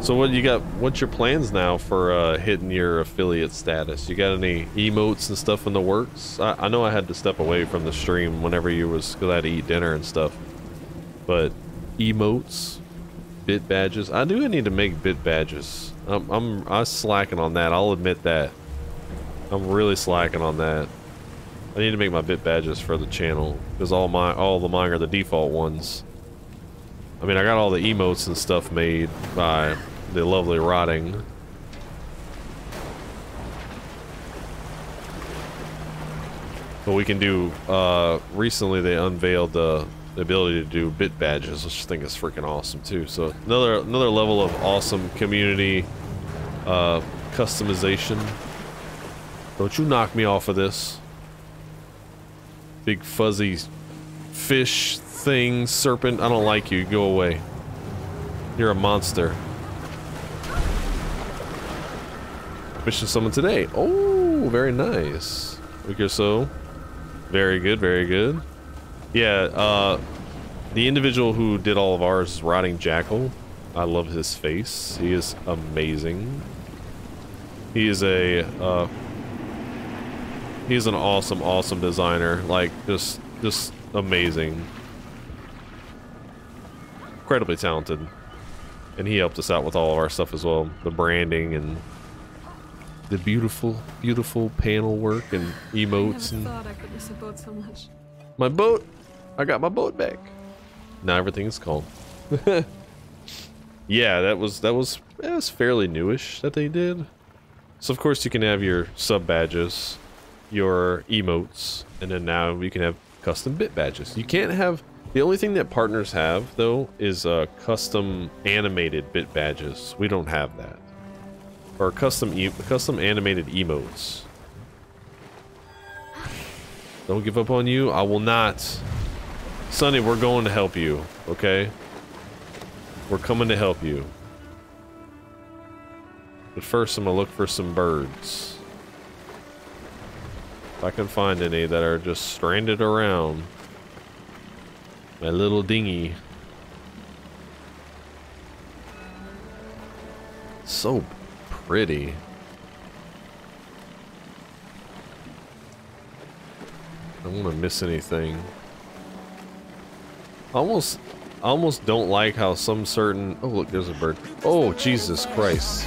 So what you got? What's your plans now for uh, hitting your affiliate status? You got any emotes and stuff in the works? I, I know I had to step away from the stream whenever you was because I had to eat dinner and stuff. But emotes, bit badges. I do need to make bit badges. I'm I'm I'm slacking on that. I'll admit that. I'm really slacking on that. I need to make my bit badges for the channel because all my all the mine are the default ones. I mean, I got all the emotes and stuff made by the lovely rotting. But we can do, uh, recently they unveiled the, ability to do bit badges, which I think is freaking awesome too. So another, another level of awesome community, uh, customization. Don't you knock me off of this. Big fuzzy fish thing, serpent. I don't like you. Go away. You're a monster. Mission summon today. Oh, very nice. Week or so. Very good, very good. Yeah, uh, the individual who did all of ours is Rotting Jackal. I love his face. He is amazing. He is a, uh, he's an awesome, awesome designer. Like, just, just amazing. Incredibly talented. And he helped us out with all of our stuff as well. The branding and the beautiful, beautiful panel work and emotes I and thought I could miss a boat so much. my boat. I got my boat back. Now everything's calm. yeah, that was that was that was fairly newish that they did. So of course you can have your sub badges, your emotes, and then now you can have custom bit badges. You can't have the only thing that partners have though is uh, custom animated bit badges. We don't have that. Or custom e custom animated emotes. Don't give up on you. I will not. Sonny, we're going to help you, okay? We're coming to help you. But first, I'm going to look for some birds. If I can find any that are just stranded around my little dinghy. So pretty. I don't want to miss anything. Almost, almost don't like how some certain. Oh look, there's a bird. Oh Jesus Christ!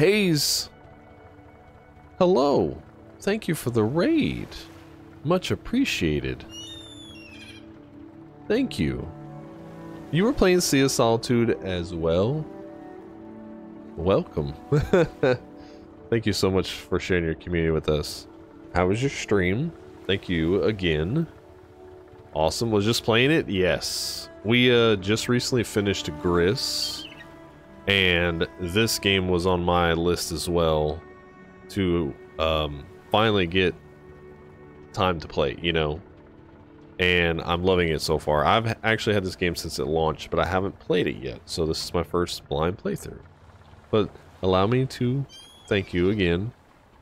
Hayes. Hello. Thank you for the raid. Much appreciated. Thank you. You were playing Sea of Solitude as well? Welcome. Thank you so much for sharing your community with us. How was your stream? Thank you again. Awesome. Was just playing it? Yes. We uh, just recently finished Gris. And this game was on my list as well to um, finally get time to play, you know. And I'm loving it so far. I've actually had this game since it launched, but I haven't played it yet. So this is my first blind playthrough. But allow me to thank you again.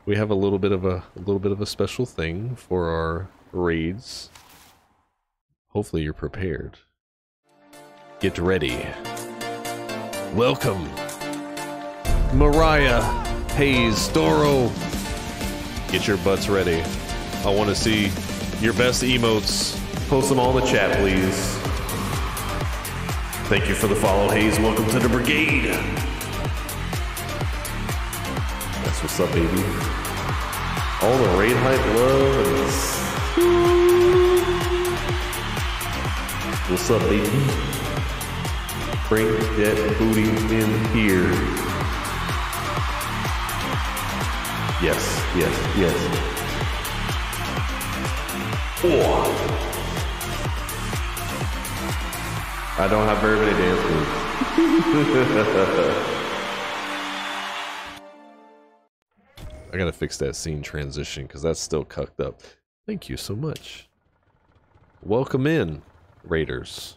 We have a little bit of a, a little bit of a special thing for our raids. Hopefully you're prepared. Get ready. Welcome, Mariah, Hayes, Doro. Get your butts ready. I want to see your best emotes. Post them all in the chat, please. Thank you for the follow, Hayes. Welcome to the brigade. That's what's up, baby. All the raid hype love and What's up, baby? Bring that booty in here. Yes, yes, yes. Oh. I don't have very many dance moves. I gotta fix that scene transition because that's still cucked up. Thank you so much. Welcome in, Raiders.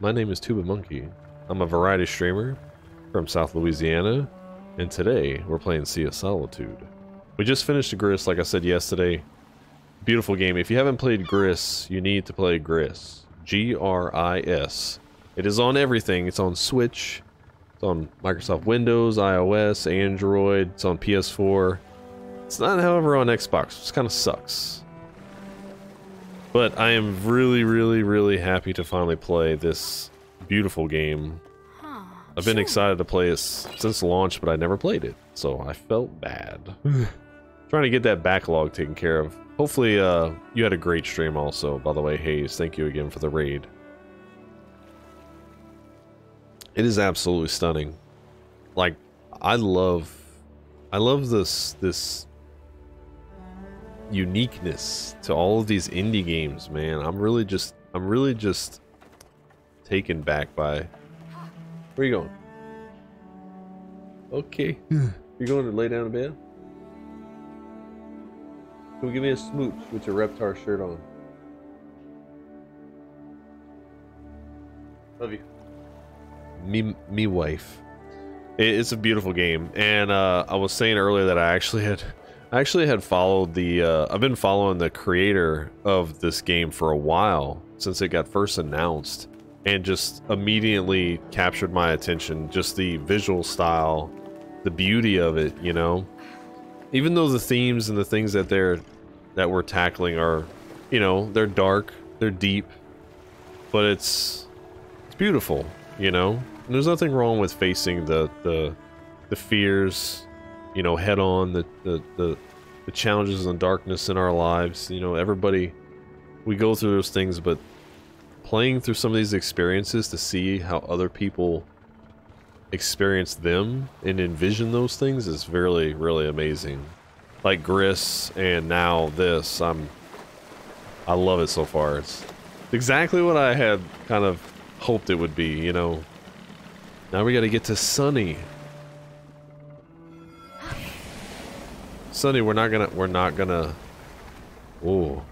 My name is Tubin Monkey. I'm a variety streamer from South Louisiana, and today we're playing Sea of Solitude. We just finished Gris, like I said yesterday. Beautiful game. If you haven't played Gris, you need to play Gris. G-R-I-S. It is on everything. It's on Switch. It's on Microsoft Windows, iOS, Android. It's on PS4. It's not, however, on Xbox, which kind of sucks. But I am really, really, really happy to finally play this beautiful game. I've been excited to play it since launch, but I never played it, so I felt bad. Trying to get that backlog taken care of. Hopefully, uh, you had a great stream also, by the way, Hayes. Thank you again for the raid. It is absolutely stunning. Like, I love... I love this, this uniqueness to all of these indie games, man. I'm really just I'm really just taken back by Where are you going? Okay. You're going to lay down in bed? Can Come give me a smooch with your Reptar shirt on. Love you. Me me wife. It's a beautiful game, and uh, I was saying earlier that I actually had I actually had followed the, uh, I've been following the creator of this game for a while, since it got first announced, and just immediately captured my attention, just the visual style, the beauty of it, you know? Even though the themes and the things that they're, that we're tackling are, you know, they're dark, they're deep, but it's, it's beautiful, you know? And there's nothing wrong with facing the, the, the fears you know, head on the, the, the, the challenges and darkness in our lives. You know, everybody, we go through those things, but playing through some of these experiences to see how other people experience them and envision those things is really, really amazing. Like Gris and now this, I'm, I love it so far. It's exactly what I had kind of hoped it would be, you know. Now we got to get to Sonny. Sonny, we're not gonna, we're not gonna, oh.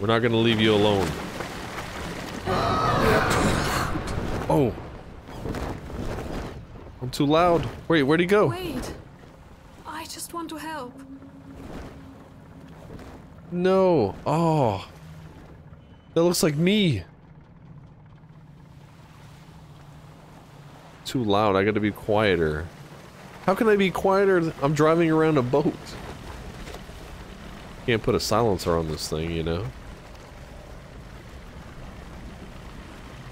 We're not gonna leave you alone. Oh. I'm too loud. Wait, where'd he go? Wait. I just want to help. No. Oh. That looks like me. Too loud. I gotta be quieter. How can I be quieter? I'm driving around a boat. Can't put a silencer on this thing, you know?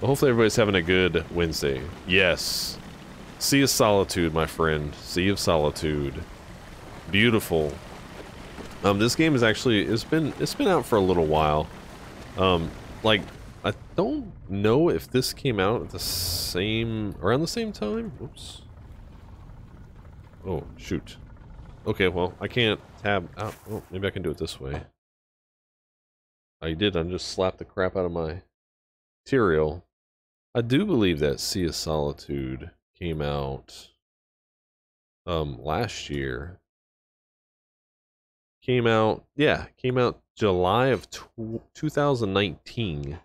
Hopefully everybody's having a good Wednesday. Yes. Sea of Solitude, my friend. Sea of Solitude. Beautiful. Um, this game is actually it's been it's been out for a little while. Um, like I don't know if this came out at the same around the same time. Oops. Oh, shoot. Okay, well, I can't tab out. Oh, maybe I can do it this way. I did, I just slapped the crap out of my material. I do believe that Sea of Solitude came out um last year. Came out, yeah, came out July of 2019.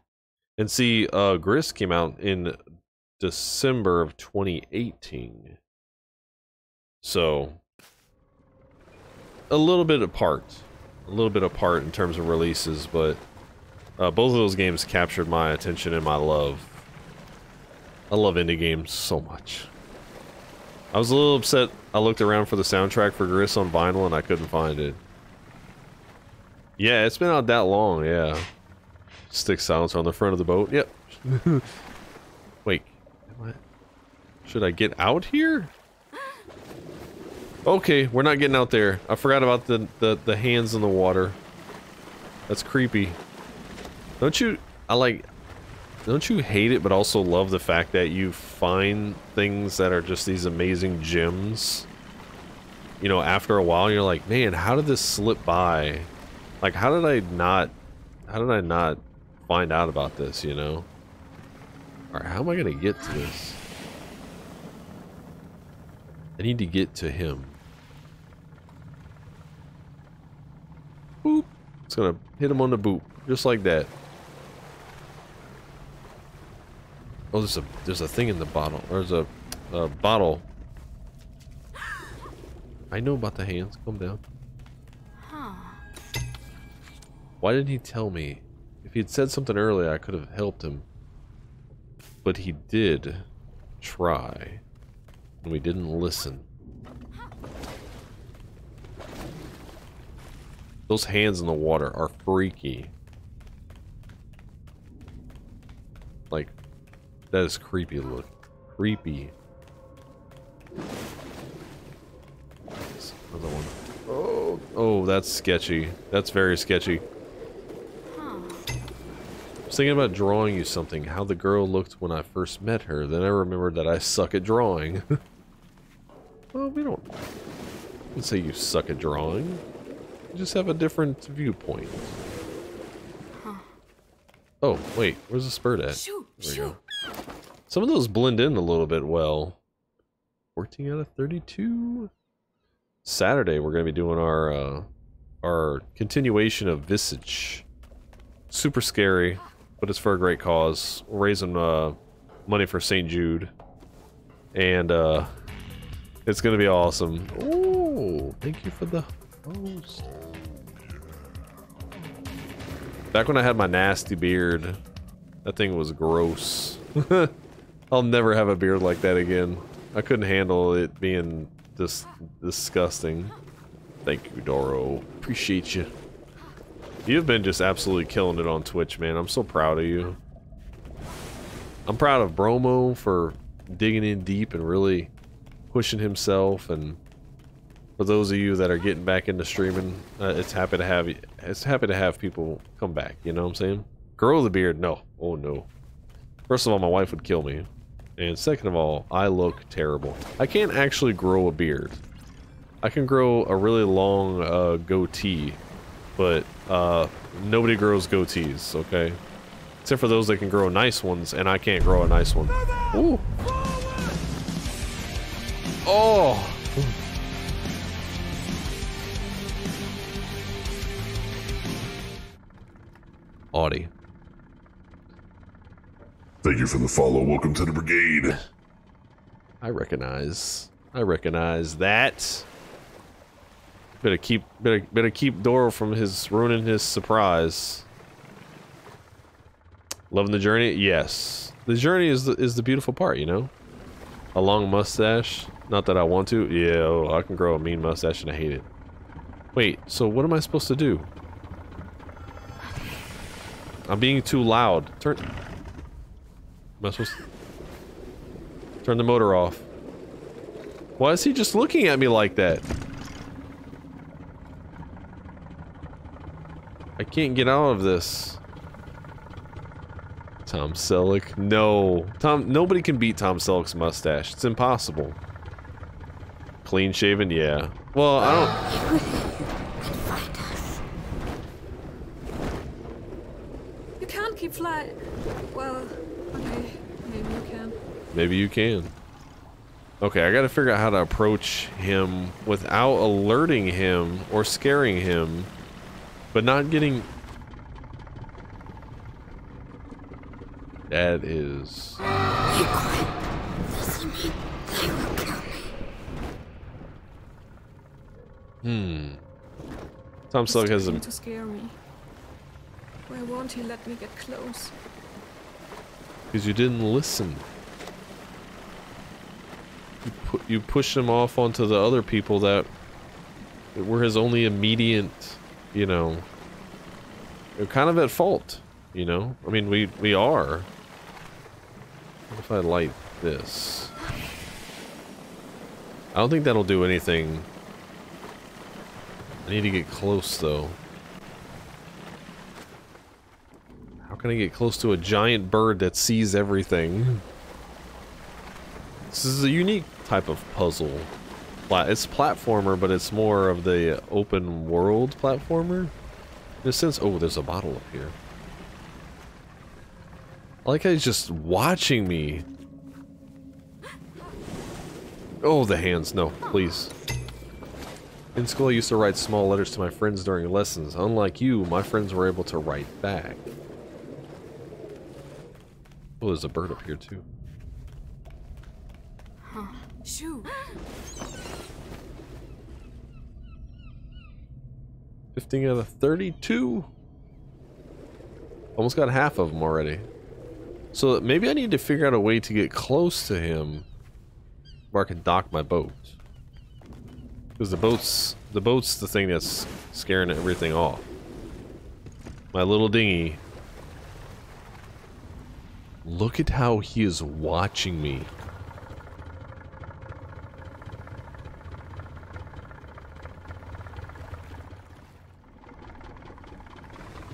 And see, uh, Gris came out in December of 2018. So, a little bit apart. A little bit apart in terms of releases, but uh, both of those games captured my attention and my love. I love indie games so much. I was a little upset. I looked around for the soundtrack for Gris on vinyl and I couldn't find it. Yeah, it's been out that long, yeah. Stick silencer on the front of the boat. Yep. Wait. Should I get out here? Okay, we're not getting out there. I forgot about the, the, the hands in the water. That's creepy. Don't you... I like... Don't you hate it, but also love the fact that you find things that are just these amazing gems? You know, after a while, you're like, man, how did this slip by? Like, how did I not... How did I not find out about this, you know? Alright, how am I gonna get to this? I need to get to him. Boop. It's gonna hit him on the boot, just like that. Oh, there's a there's a thing in the bottle. There's a, a bottle. I know about the hands. Calm down. Huh. Why didn't he tell me? If he had said something earlier, I could have helped him. But he did try. And we didn't listen. Those hands in the water are freaky. Like, that is creepy look. Creepy. Another one. Oh, oh, that's sketchy. That's very sketchy. Huh. I was thinking about drawing you something, how the girl looked when I first met her. Then I remembered that I suck at drawing. well, we don't would say you suck at drawing. You just have a different viewpoint. Oh, wait, where's the spurt at? Shoo, There we shoo. Some of those blend in a little bit well. 14 out of 32. Saturday, we're going to be doing our uh, our continuation of Visage. Super scary, but it's for a great cause. We're raising uh, money for St. Jude. And uh, it's going to be awesome. Oh, thank you for the host. Back when I had my nasty beard, that thing was gross. I'll never have a beard like that again. I couldn't handle it being this disgusting. Thank you, Doro. Appreciate you. You've been just absolutely killing it on Twitch, man. I'm so proud of you. I'm proud of Bromo for digging in deep and really pushing himself and for those of you that are getting back into streaming, uh, it's happy to have you. it's happy to have people come back, you know what I'm saying? Grow the beard. No. Oh no. First of all, my wife would kill me. And second of all, I look terrible. I can't actually grow a beard. I can grow a really long uh, goatee, but uh, nobody grows goatees, okay? Except for those that can grow nice ones, and I can't grow a nice one. Ooh. Oh! Audie. Thank you for the follow. Welcome to the brigade. I recognize. I recognize that. Better keep better better keep Doro from his ruining his surprise. Loving the journey? Yes. The journey is the is the beautiful part, you know? A long mustache. Not that I want to. Yeah, oh, I can grow a mean mustache and I hate it. Wait, so what am I supposed to do? I'm being too loud. Turn Am I supposed to turn the motor off? Why is he just looking at me like that? I can't get out of this. Tom Selleck? No. Tom nobody can beat Tom Selleck's mustache. It's impossible. Clean shaven? Yeah. Well, I don't You can't keep flying. Well, okay, maybe you can. Maybe you can. Okay, I gotta figure out how to approach him without alerting him or scaring him, but not getting... That is... Be quiet. Listen me. They will kill me. Hmm. Tom He's Selleck has a... to scare me. Why won't he let me get close? Because you didn't listen. You, pu you pushed him off onto the other people that were his only immediate, you know... They're kind of at fault, you know? I mean, we, we are. What if I light this? I don't think that'll do anything. I need to get close, though. How can I get close to a giant bird that sees everything? This is a unique type of puzzle. It's platformer, but it's more of the open world platformer. In a sense, oh, there's a bottle up here. I like how he's just watching me. Oh, the hands, no, please. In school, I used to write small letters to my friends during lessons. Unlike you, my friends were able to write back. Oh, there's a bird up here, too. Shoo! 15 out of 32. Almost got half of them already. So maybe I need to figure out a way to get close to him where I can dock my boat. Because the boat's the boat's the thing that's scaring everything off. My little dinghy. Look at how he is watching me.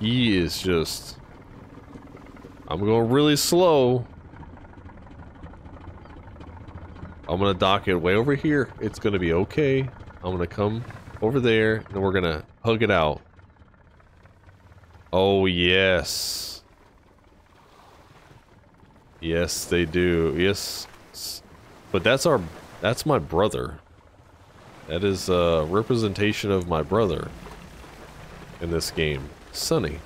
He is just... I'm going really slow. I'm gonna dock it way over here. It's gonna be okay. I'm gonna come over there and we're gonna hug it out. Oh, yes. Yes, they do. Yes. But that's our... That's my brother. That is a representation of my brother in this game. Sonny.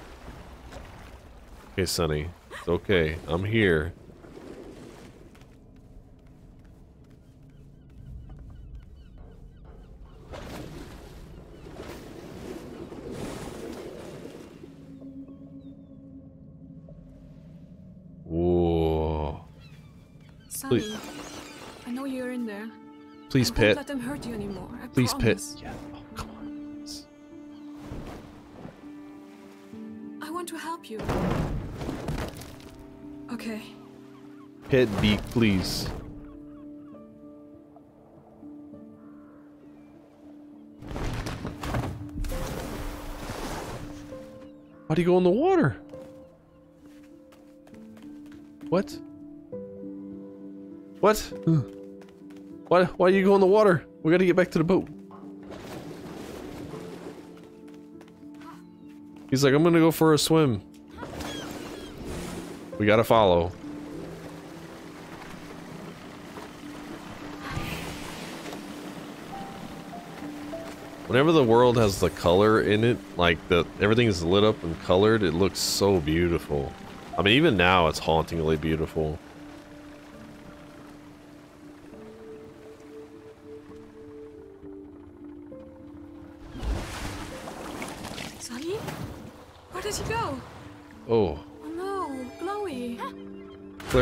Okay, Sonny. It's okay. I'm here. Whoa. Sonny, Please. I know you're in there. Please, won't let them hurt you anymore. I Please, promise. Yeah. To help you. Okay. Pet beak, please. Why'd he go in the water? What? What? Hmm. Why, why you go in the water? We gotta get back to the boat. He's like, I'm gonna go for a swim. We gotta follow. Whenever the world has the color in it, like the everything is lit up and colored, it looks so beautiful. I mean, even now it's hauntingly beautiful.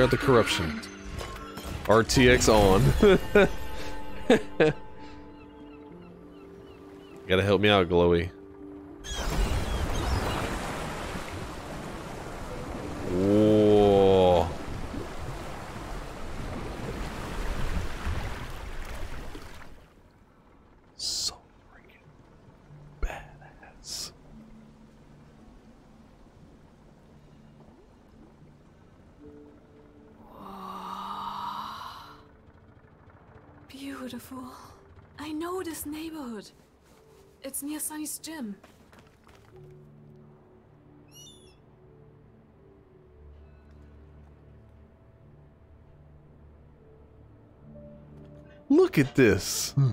Out the corruption. RTX on. Gotta help me out, Glowy. Whoa. So freaking badass. Beautiful. I know this neighborhood. It's near Sonny's gym. Look at this. Hmm.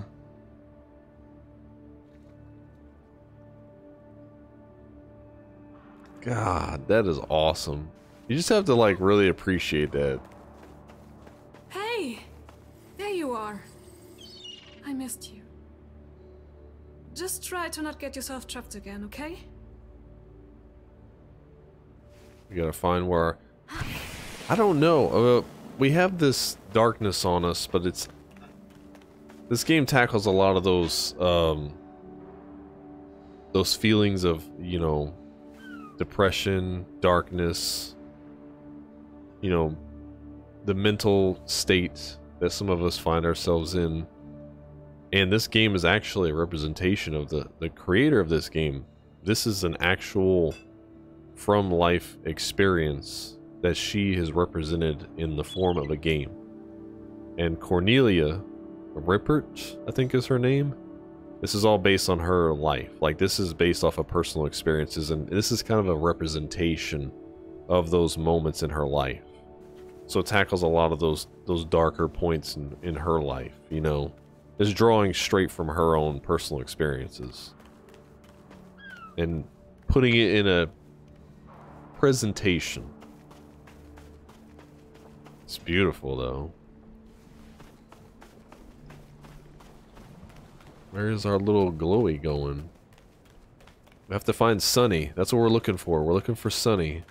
God, that is awesome. You just have to like really appreciate that. Hey! There you are. I missed you. Just try to not get yourself trapped again, okay? We gotta find where. I don't know. Uh, we have this darkness on us, but it's. This game tackles a lot of those, um, those feelings of, you know, depression, darkness, you know, the mental state that some of us find ourselves in. And this game is actually a representation of the, the creator of this game. This is an actual from life experience that she has represented in the form of a game. And Cornelia Geppert, I think is her name. This is all based on her life. Like this is based off of personal experiences and this is kind of a representation of those moments in her life. So it tackles a lot of those those darker points in, in her life, you know. Is drawing straight from her own personal experiences. And putting it in a presentation. It's beautiful though. Where's our little glowy going? We have to find Sonny. That's what we're looking for. We're looking for Sonny.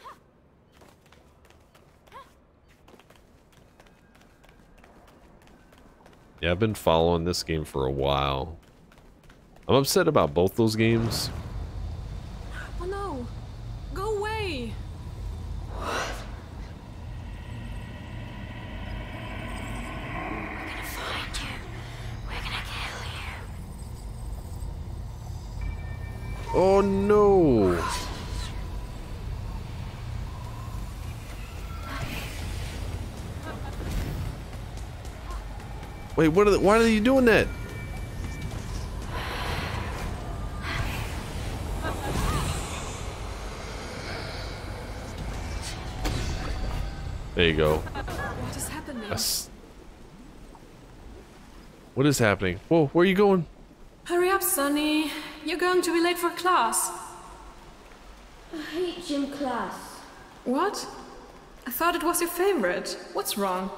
Yeah, I've been following this game for a while. I'm upset about both those games. Oh no! Go away! We're gonna find you. We're gonna kill you. Oh no! Wait, what are the, why are you doing that? There you go. What is happening? Yes. What is happening? Whoa, where are you going? Hurry up, Sonny. You're going to be late for class. I hate gym class. What? I thought it was your favorite. What's wrong?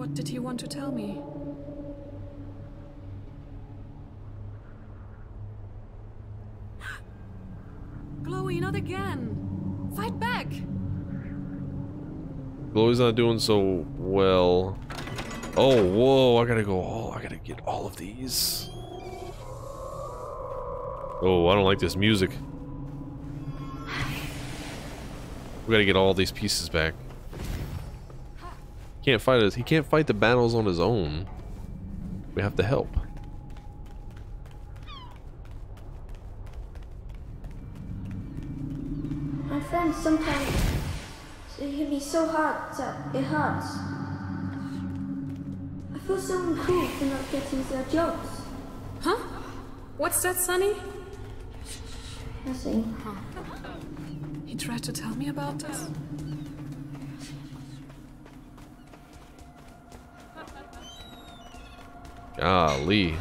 What did he want to tell me? Chloe, not again! Fight back! Chloe's not doing so well. Oh, whoa, I gotta go. Oh, I gotta get all of these. Oh, I don't like this music. We gotta get all these pieces back. Can't fight us. He can't fight the battles on his own. We have to help. My friends sometimes say hit me so hard that it hurts. I feel so uncool for not getting their jokes. Huh? What's that, Sonny? Nothing. Huh. He tried to tell me about this. Golly.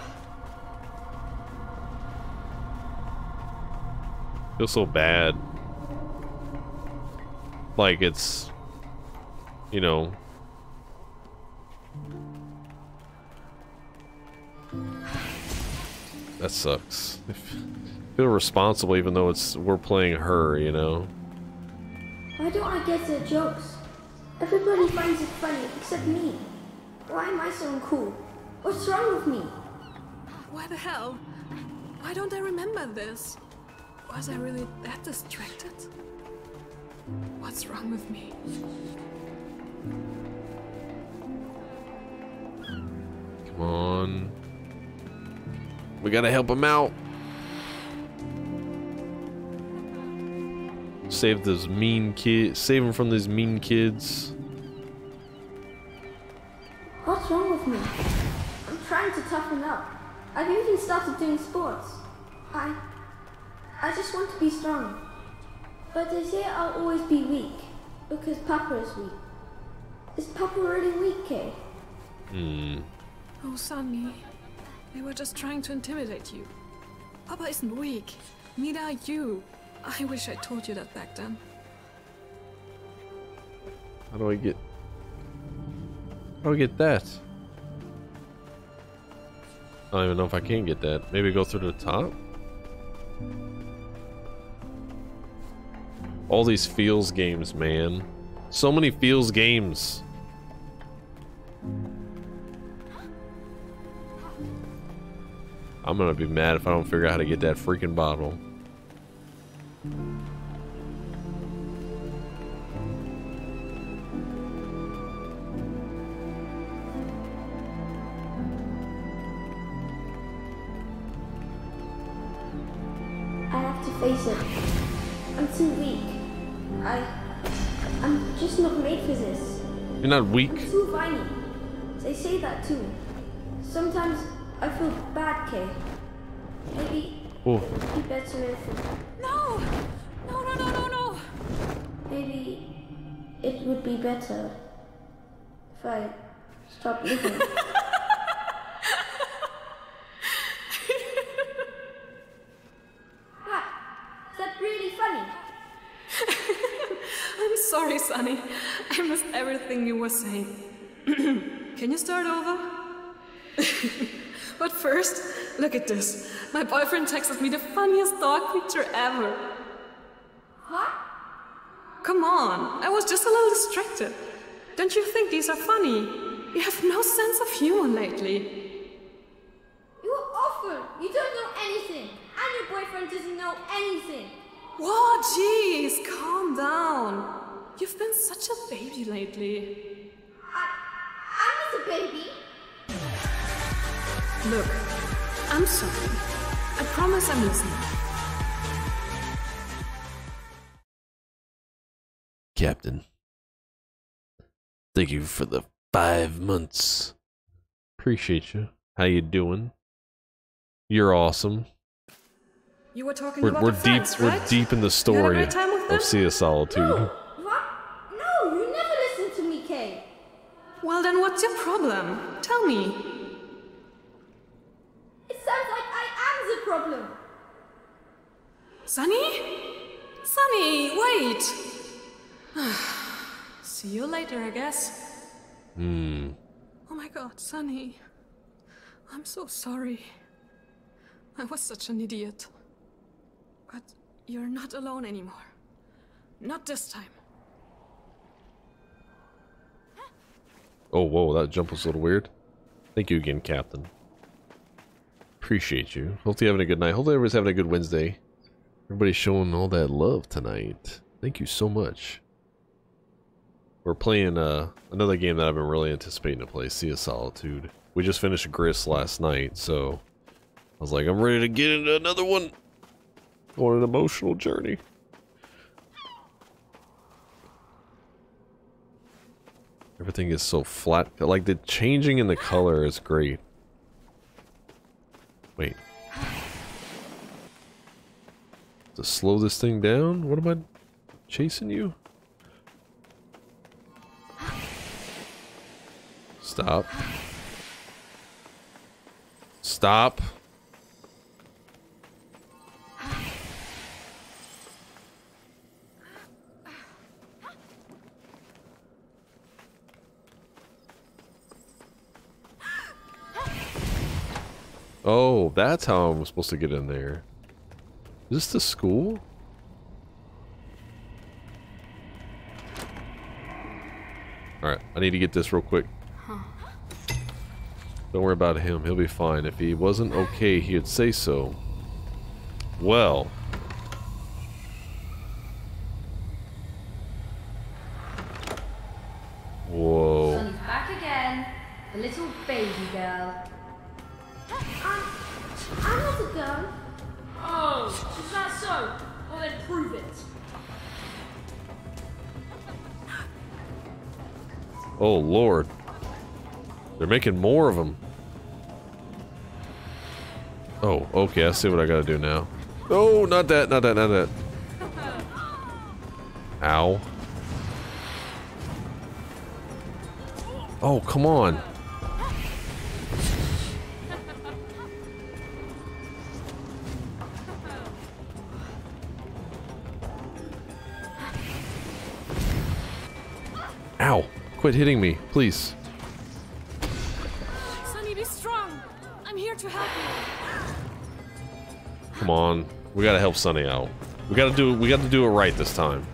Feel so bad. Like it's, you know. That sucks. I feel responsible even though it's we're playing her, you know. Why don't I get their jokes? Everybody finds it funny except me. Why am I so uncool? What's wrong with me? Why the hell? Why don't I remember this? Was I really that distracted? What's wrong with me? Come on. We gotta help him out. Save those mean kids. Save him from these mean kids. What's wrong with me? I'm trying to toughen up. I've even started doing sports. I. I just want to be strong. But they say I'll always be weak because Papa is weak. Is Papa really weak, Kay? Hmm. Oh, Sonny, They were just trying to intimidate you. Papa isn't weak. Neither are you. I wish I told you that back then. How do I get... How do I get that? I don't even know if I can get that. Maybe go through the top? All these feels games, man. So many feels games. I'm gonna be mad if I don't figure out how to get that freaking bottle. Face it. I'm too weak. I. I'm just not made for this. You're not weak. I'm too whiny. They say that too. Sometimes I feel bad, Kay. Maybe Oh, it'd be better if. No! No, no, no, no, no! Maybe it would be better if I stopped living. ha! Is that really funny? I'm sorry, Sonny. I missed everything you were saying. Can you start over? But first, look at this. My boyfriend texted me the funniest dog picture ever. What? Come on, I was just a little distracted. Don't you think these are funny? You have no sense of humor lately. You're awful. You don't know anything. And your boyfriend doesn't know anything. Whoa, jeez, calm down. You've been such a baby lately. I, I'm not a baby. Look, I'm sorry. I promise I'm listening. Captain. Thank you for the five months. Appreciate you. How you doing? You're awesome. You were talking We're, about we're the deep. friends, We're deep in the You had a story great time with them? of Sea of Solitude. No, you never listen to me, Kay. Well, then what's your problem? Tell me. It sounds like I am the problem. Sonny? Sonny, wait! See you later, I guess. Hmm. Oh my god, Sonny. I'm so sorry. I was such an idiot. But you're not alone anymore. Not this time. Oh, whoa, that jump was a little weird. Thank you again, Captain. Appreciate you. Hopefully you're having a good night. Hopefully everybody's having a good Wednesday. Everybody's showing all that love tonight. Thank you so much. We're playing uh, another game that I've been really anticipating to play, Sea of Solitude. We just finished Gris last night, so I was like, I'm ready to get into another one. On an emotional journey. Everything is so flat. Like the changing in the color is great. Wait. To slow this thing down? What am I chasing you? Stop. Stop. Oh, that's how I'm supposed to get in there. Is this the school? Alright, I need to get this real quick. Don't worry about him, he'll be fine. If he wasn't okay, he'd say so. Well. Whoa. Back again. The little baby girl. Oh, Lord. They're making more of them. Oh, okay, I see what I gotta do now. Oh, not that, not that, not that. Ow. Oh, come on. Quit hitting me, please. Sonny, be strong. I'm here to help you. Come on. We gotta help Sonny out. We gotta do we gotta do it right this time.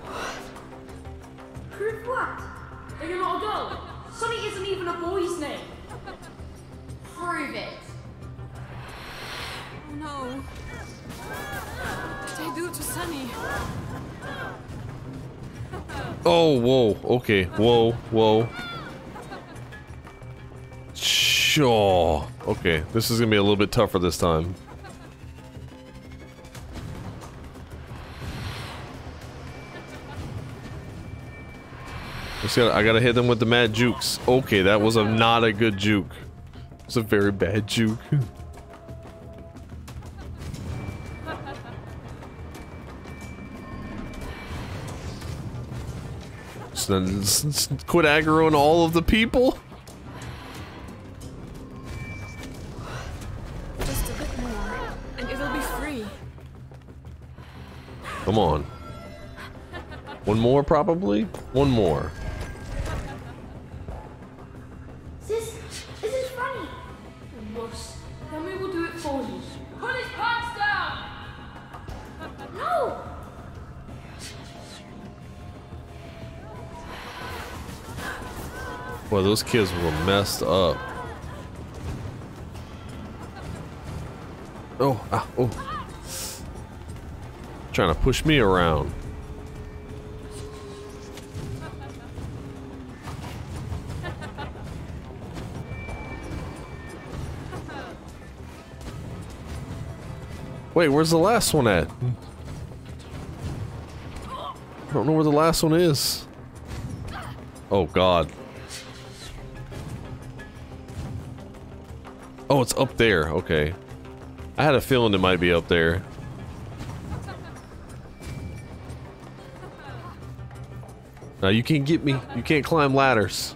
Oh, whoa. Okay. Whoa, whoa. Sure. Okay, this is gonna be a little bit tougher this time. Gotta, I gotta hit them with the mad jukes. Okay, that was a not a good juke. It's a very bad juke. Just then- Quit aggroing all of the people. Just a bit more, and it'll be free. Come on. One more, probably? One more. Boy, those kids were messed up. Oh, ah, oh. Trying to push me around. Wait, where's the last one at? I don't know where the last one is. Oh, God. Oh, it's up there. Okay. I had a feeling it might be up there. Now you can't get me. You can't climb ladders.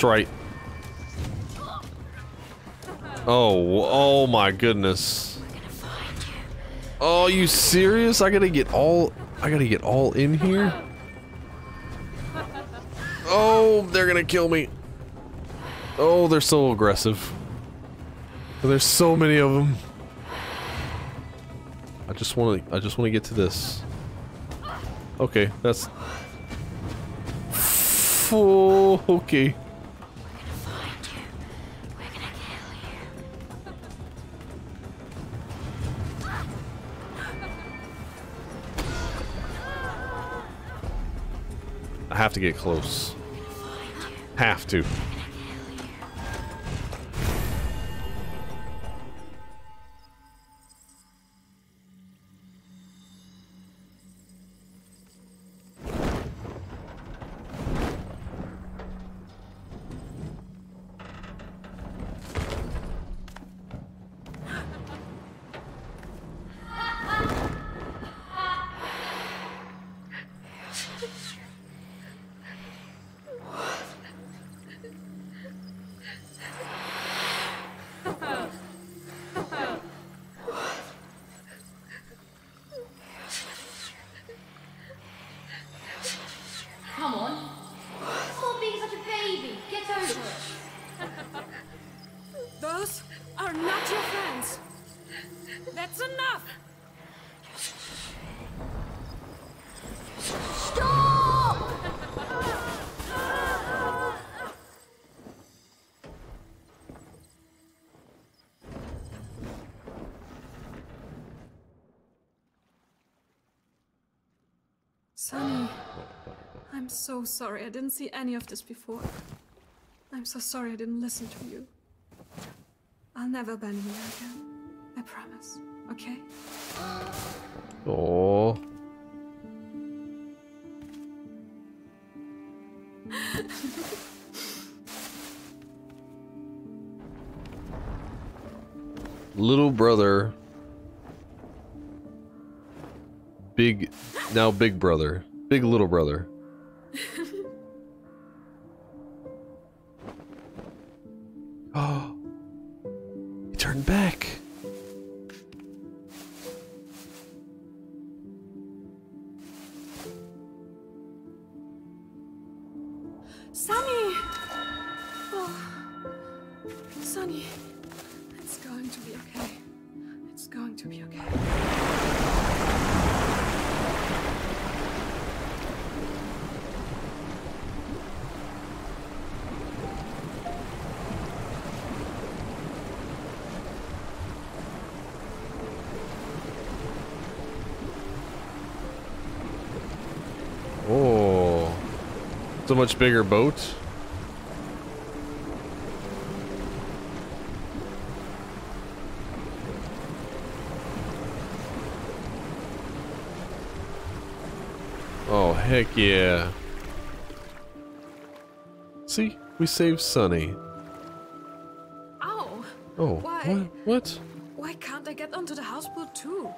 That's right. Oh, oh my goodness. Oh, you serious? I gotta get all, I gotta get all in here? Oh, they're gonna kill me. Oh, they're so aggressive. There's so many of them. I just want to, I just want to get to this. Okay, that's... Okay. Get close. Have to. Sorry. I didn't see any of this before. I'm so sorry I didn't listen to you. I'll never abandon you again. I promise. Okay? Oh. Little brother. Big, now big brother. Big little brother. Much bigger boat. Oh, heck yeah. See? We saved Sonny. Ow! Oh, oh Why? what? What? Why can't I get onto the houseboat too?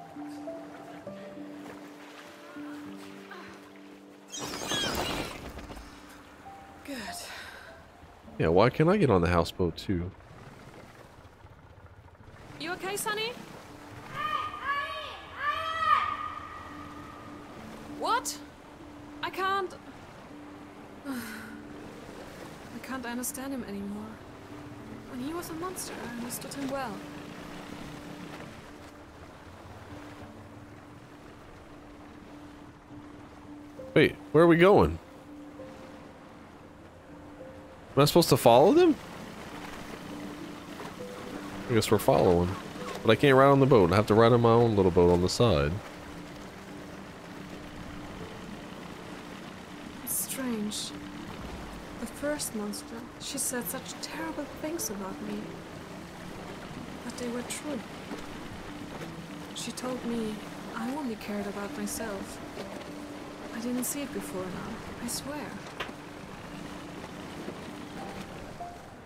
Yeah, why can't I get on the houseboat too? You okay, Sonny? What? I can't. I can't understand him anymore. When he was a monster, I understood him well. Wait, where are we going? Am I supposed to follow them? I guess we're following. But I can't ride on the boat. I have to ride on my own little boat on the side. It's strange. The first monster, she said such terrible things about me. But they were true. She told me I only cared about myself. I didn't see it before now, I swear.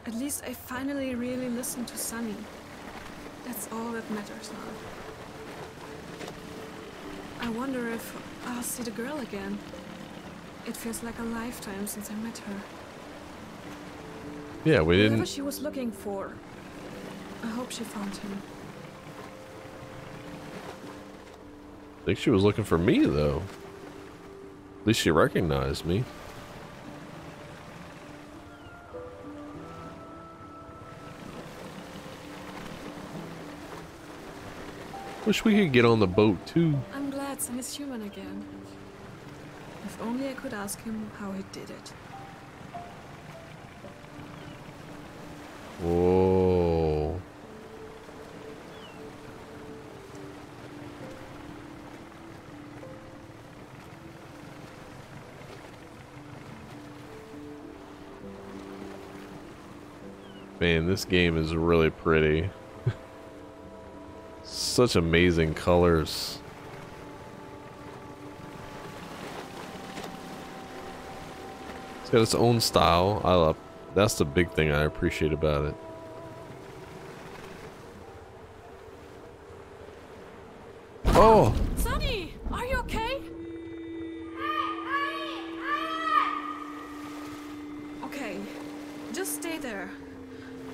At least I finally really listened to Sonny. That's all that matters now. I wonder if I'll see the girl again. It feels like a lifetime since I met her. Yeah, we didn't. Whatever she was looking for, I hope she found him. I think she was looking for me though. At least she recognized me. Wish we could get on the boat too. I'm glad Sonny's human again. If only I could ask him how he did it. Whoa. Man, this game is really pretty. Such amazing colors. It's got its own style. I love. That's the big thing I appreciate about it. Oh, Sonny, are you okay? Okay, just stay there.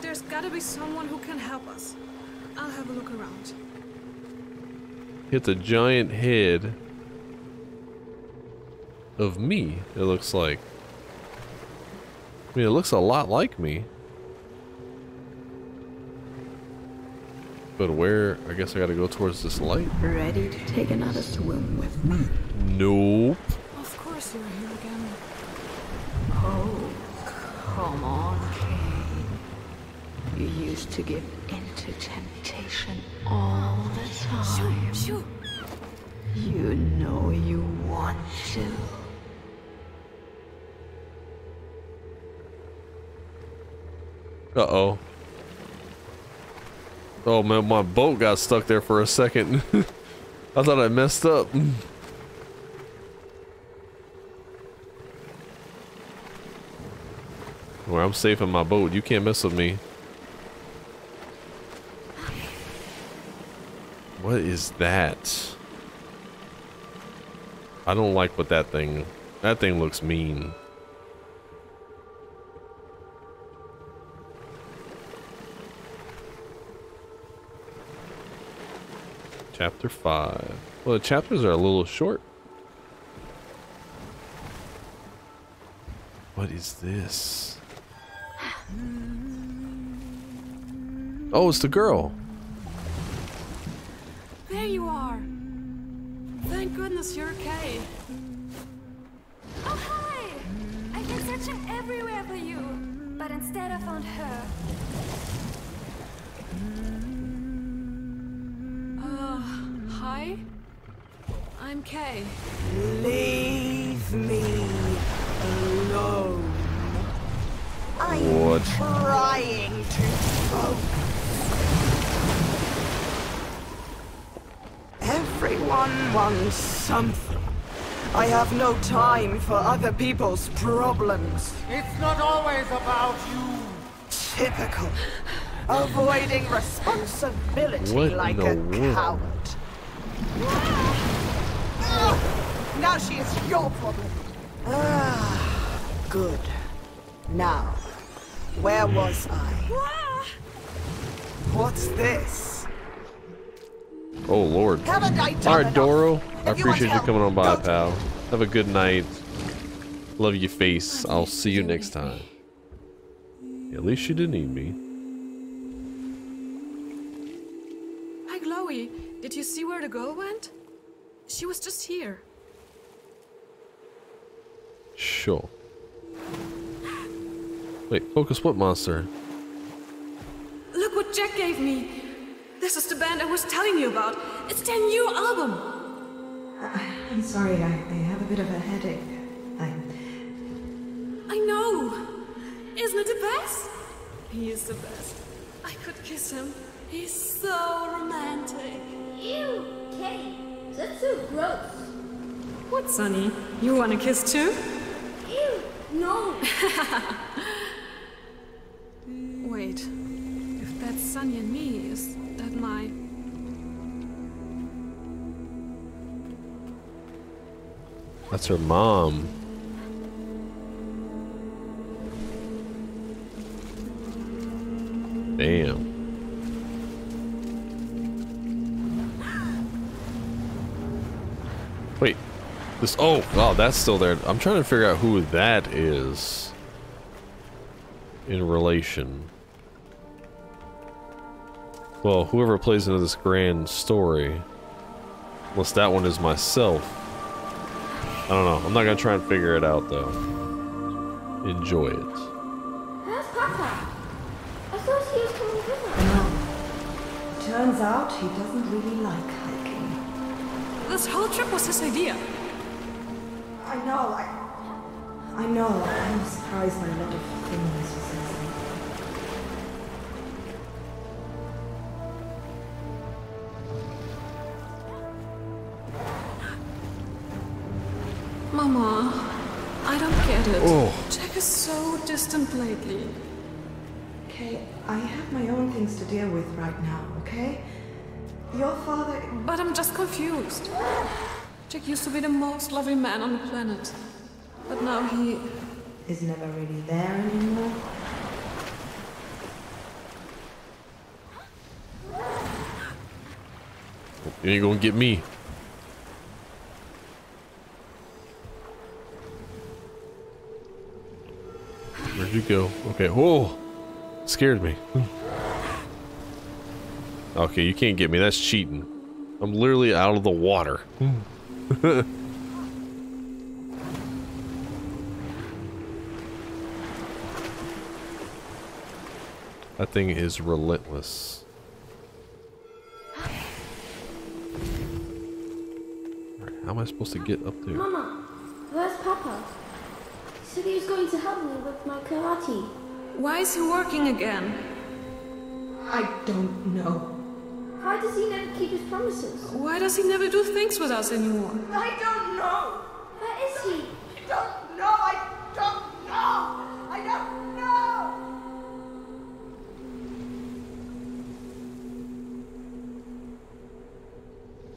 There's gotta be someone who can help us. I'll have a look around. Hit the giant head of me. It looks like. I mean, it looks a lot like me. But where? I guess I gotta go towards this light. Ready to take another swim with me? Nope. Man, my boat got stuck there for a second. I thought I messed up. Where I'm safe in my boat. You can't mess with me. What is that? I don't like what that thing... That thing looks mean. Chapter 5. Well, the chapters are a little short. What is this? Oh, it's the girl. I'm Kay. Leave me alone. I'm What? trying to focus. Everyone wants something. I have no time for other people's problems. It's not always about you. Typical. Avoiding responsibility What like a world? coward. Ugh, now she is your problem. Ah, good. Now, Where was I? What's this? Oh lord. Haven't I done All right, enough? Doro. I If you appreciate you help, coming on by, pal. Have a good night. Love your face. I'll see you next time. At least you didn't eat me. Hi, Chloe. Did you see where the girl went? She was just here. Sure. Wait, focus what monster? Look what Jack gave me. This is the band I was telling you about. It's their new album. I'm sorry, I, I have a bit of a headache. I, I know. Isn't it the best? He is the best. I could kiss him. He's so romantic. Ew, Kay, that's so gross. What, Sonny? You want a kiss too? Ew, no. Wait. If that's Sonny and me, is that my. That's her mom. Damn. Wait. This oh wow, that's still there. I'm trying to figure out who that is in relation. Well, whoever plays into this grand story. Unless that one is myself. I don't know. I'm not gonna try and figure it out though. Enjoy it. Where's Papa? I thought he was coming with us. no. Turns out he doesn't really like hiking. This whole trip was his idea. I know, I. I know, I'm surprised by a lot of things he says. Mama, I don't get it. Oh. Jack is so distant lately. Okay, I have my own things to deal with right now, okay? Your father. But I'm just confused. Jack used to be the most loving man on the planet. But now he. is never really there anymore. You ain't gonna get me. Where'd you go? Okay, whoa! Scared me. okay, you can't get me. That's cheating. I'm literally out of the water. that thing is relentless. How am I supposed to get up there? Mama, where's Papa? He said he was going to help me with my karate. Why is he working again? I don't know. Why does he never keep his promises? Why does he never do things with us anymore? I don't know. Where is he? I don't know. I don't know. I don't know.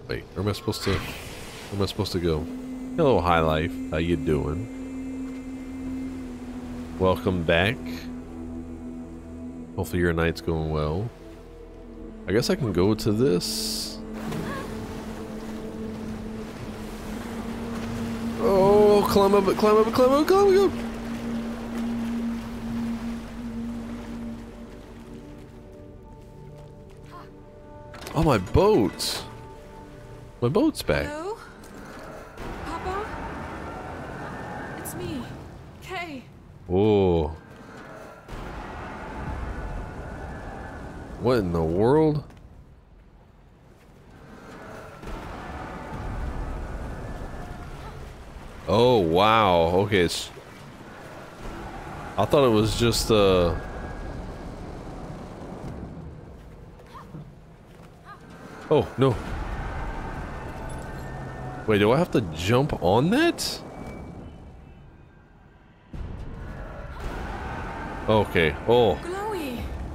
Wait, where am I supposed to? Where am I supposed to go? Hello, High Life. How you doing? Welcome back. Hopefully your night's going well. I guess I can go to this. Oh, climb up it, climb up it, climb up it, climb up. Oh, my boat. My boat's back. Hello? Papa? It's me, Kay. Whoa. What in the world? Oh, wow. Okay, it's... I thought it was just, uh... Oh, no. Wait, do I have to jump on that? Okay. Oh!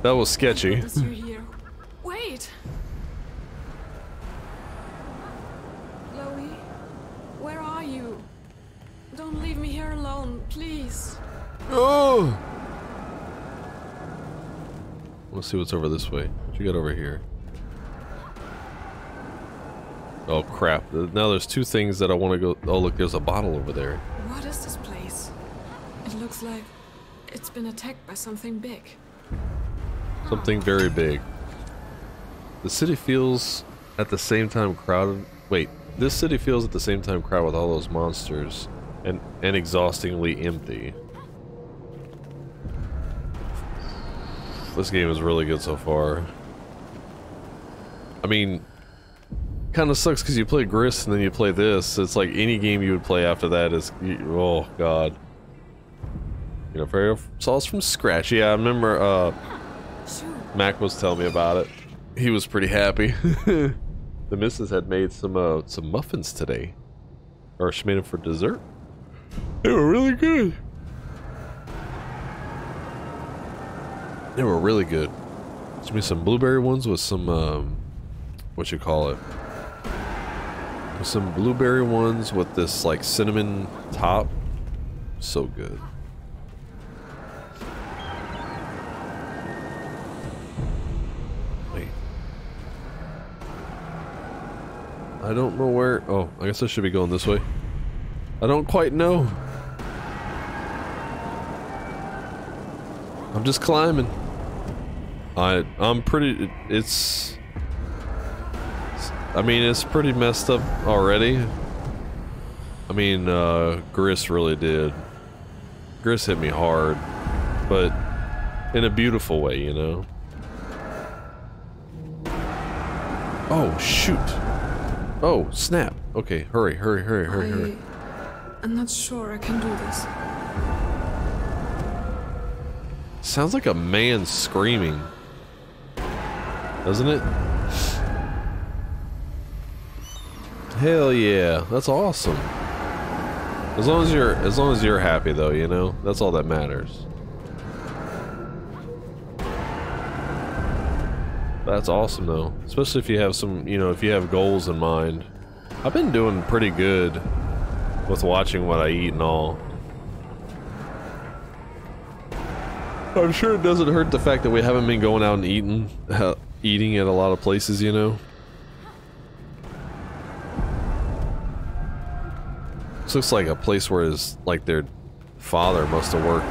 That was sketchy. Notice you're here. Wait! Chloe, where are you? Don't leave me here alone, please. Oh! Let's see what's over this way. What you got over here? Oh crap. Now there's two things that I want to go... Oh look, there's a bottle over there. What is this place? It looks like it's been attacked by something big. Something very big. The city feels at the same time crowded... Wait, this city feels at the same time crowded with all those monsters and, and exhaustingly empty. This game is really good so far. I mean, kind of sucks because you play Gris and then you play this. It's like any game you would play after that is, oh god. You know, very sauce from scratch. Yeah, I remember uh, Mac was telling me about it. He was pretty happy. the missus had made some uh, some muffins today, or she made them for dessert. They were really good. They were really good. Give me some blueberry ones with some, um, what you call it? With some blueberry ones with this like cinnamon top. So good. I don't know where. Oh, I guess I should be going this way. I don't quite know. I'm just climbing. I I'm pretty it's I mean it's pretty messed up already. I mean uh Gris really did. Gris hit me hard, but in a beautiful way, you know. Oh shoot. Oh, snap. Okay, hurry, hurry, hurry, hurry, I, hurry. I'm not sure I can do this. Sounds like a man screaming. Doesn't it? Hell yeah, that's awesome. As long as you're as long as you're happy though, you know? That's all that matters. That's awesome though. Especially if you have some, you know, if you have goals in mind. I've been doing pretty good with watching what I eat and all. I'm sure it doesn't hurt the fact that we haven't been going out and eating, uh, eating at a lot of places, you know. This looks like a place where his, like their father must have worked.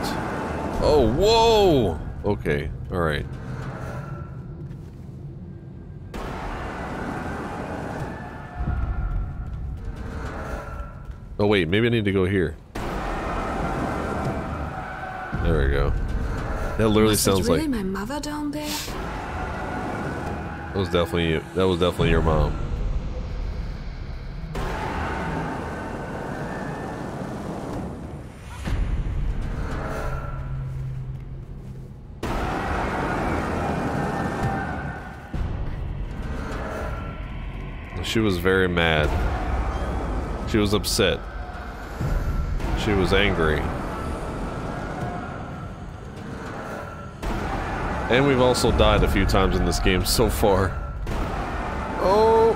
Oh, whoa! Okay, all right. Oh wait, maybe I need to go here. There we go. That literally Was sounds really like my mother down there? that was definitely you. That was definitely your mom. She was very mad. She was upset. She was angry. And we've also died a few times in this game so far. Oh!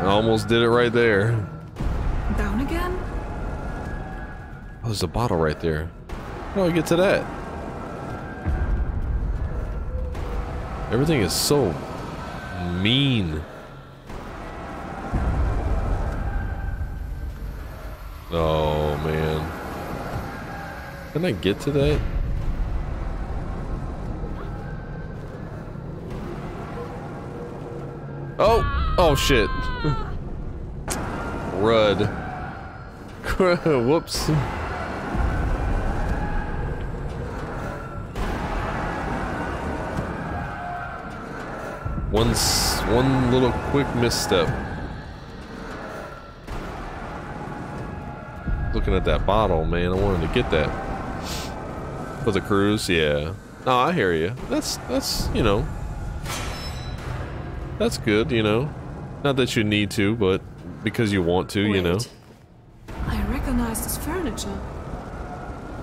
I almost did it right there. Down again? Oh, there's a bottle right there. How do I get to that? Everything is so mean. Oh, man. Can I get to that? Oh! Oh, shit. Rud. Whoops. One, one little quick misstep. Looking at that bottle, man, I wanted to get that. For the cruise, yeah. No, I hear you. That's, that's, you know. That's good, you know. Not that you need to, but because you want to, you know. I recognize this furniture.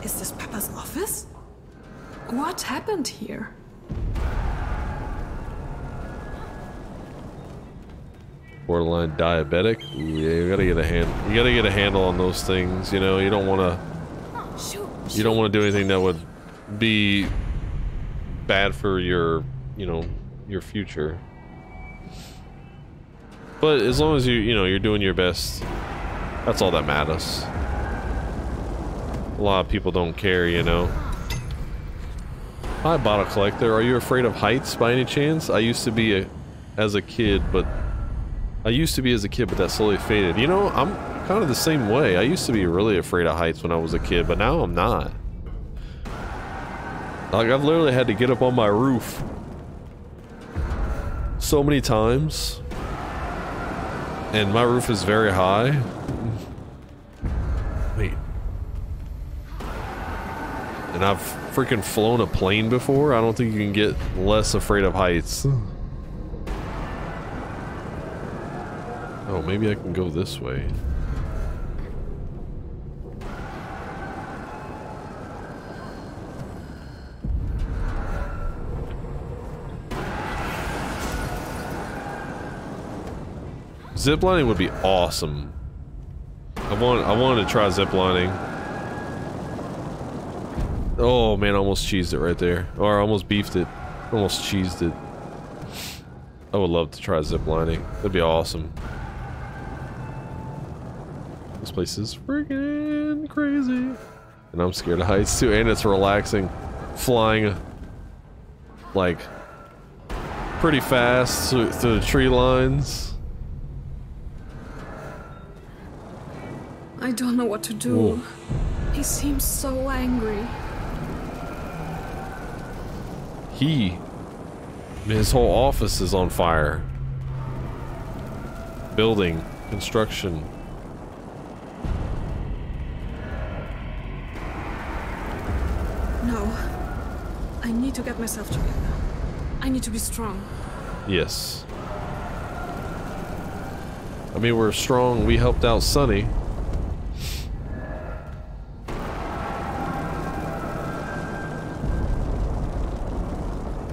Is this Papa's office? What happened here? borderline diabetic. Yeah, you gotta get a hand. You gotta get a handle on those things. You know, you don't want to. You don't want to do anything that would be bad for your, you know, your future. But as long as you, you know, you're doing your best, that's all that matters. A lot of people don't care, you know. Hi, bottle collector. Are you afraid of heights by any chance? I used to be a, as a kid, but I used to be as a kid, but that slowly faded. You know, I'm kind of the same way. I used to be really afraid of heights when I was a kid, but now I'm not. Like, I've literally had to get up on my roof so many times. And my roof is very high. Wait. And I've freaking flown a plane before. I don't think you can get less afraid of heights. Oh, maybe I can go this way. Ziplining would be awesome. I want I wanted to try ziplining. Oh man, I almost cheesed it right there. Or I almost beefed it. Almost cheesed it. I would love to try ziplining. That'd be awesome. This place is freaking crazy. And I'm scared of heights too, and it's relaxing. Flying like pretty fast through, through the tree lines. I don't know what to do. Whoa. He seems so angry. He, his whole office is on fire. Building, construction. No. I need to get myself together. I need to be strong. Yes. I mean, we're strong. We helped out Sonny.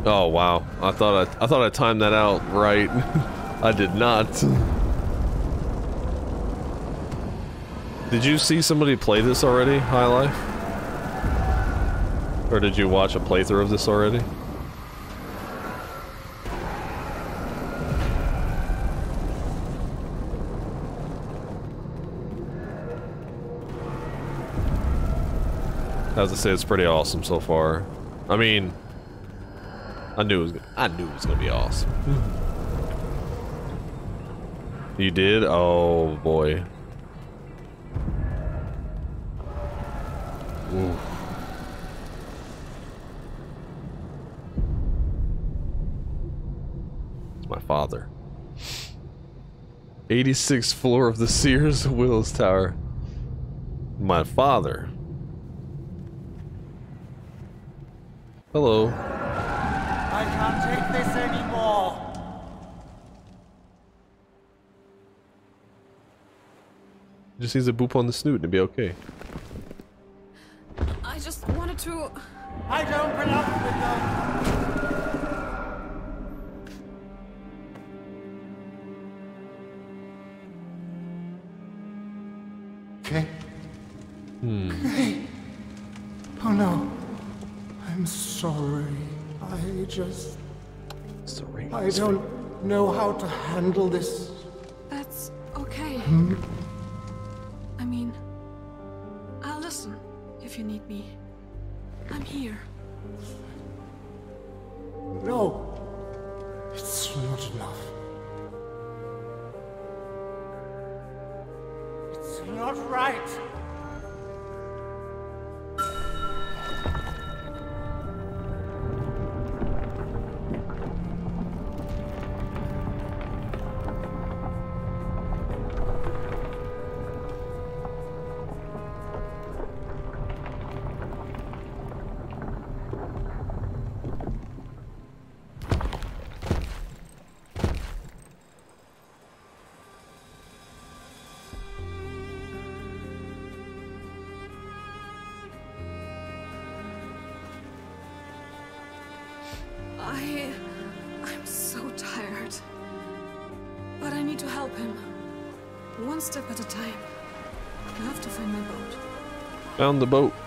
Oh wow! I thought I I thought I timed that out right. I did not. Did you see somebody play this already, High Life? Or did you watch a playthrough of this already? As I say, it's pretty awesome so far. I mean, I knew it was. I knew it was gonna be awesome. you did? Oh boy. Ooh. It's my father. 86th floor of the Sears Willis Tower. My father. Hello. I can't take this anymore. Just needs a boop on the snoot and it'll be okay. I just wanted to. I don't belong with I just. I don't know how to handle this. Found the boat.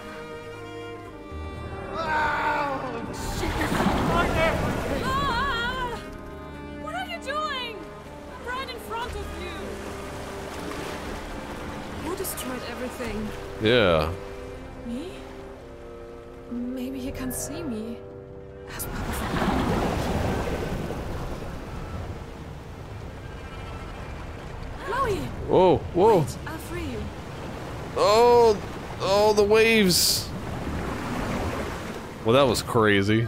Was crazy.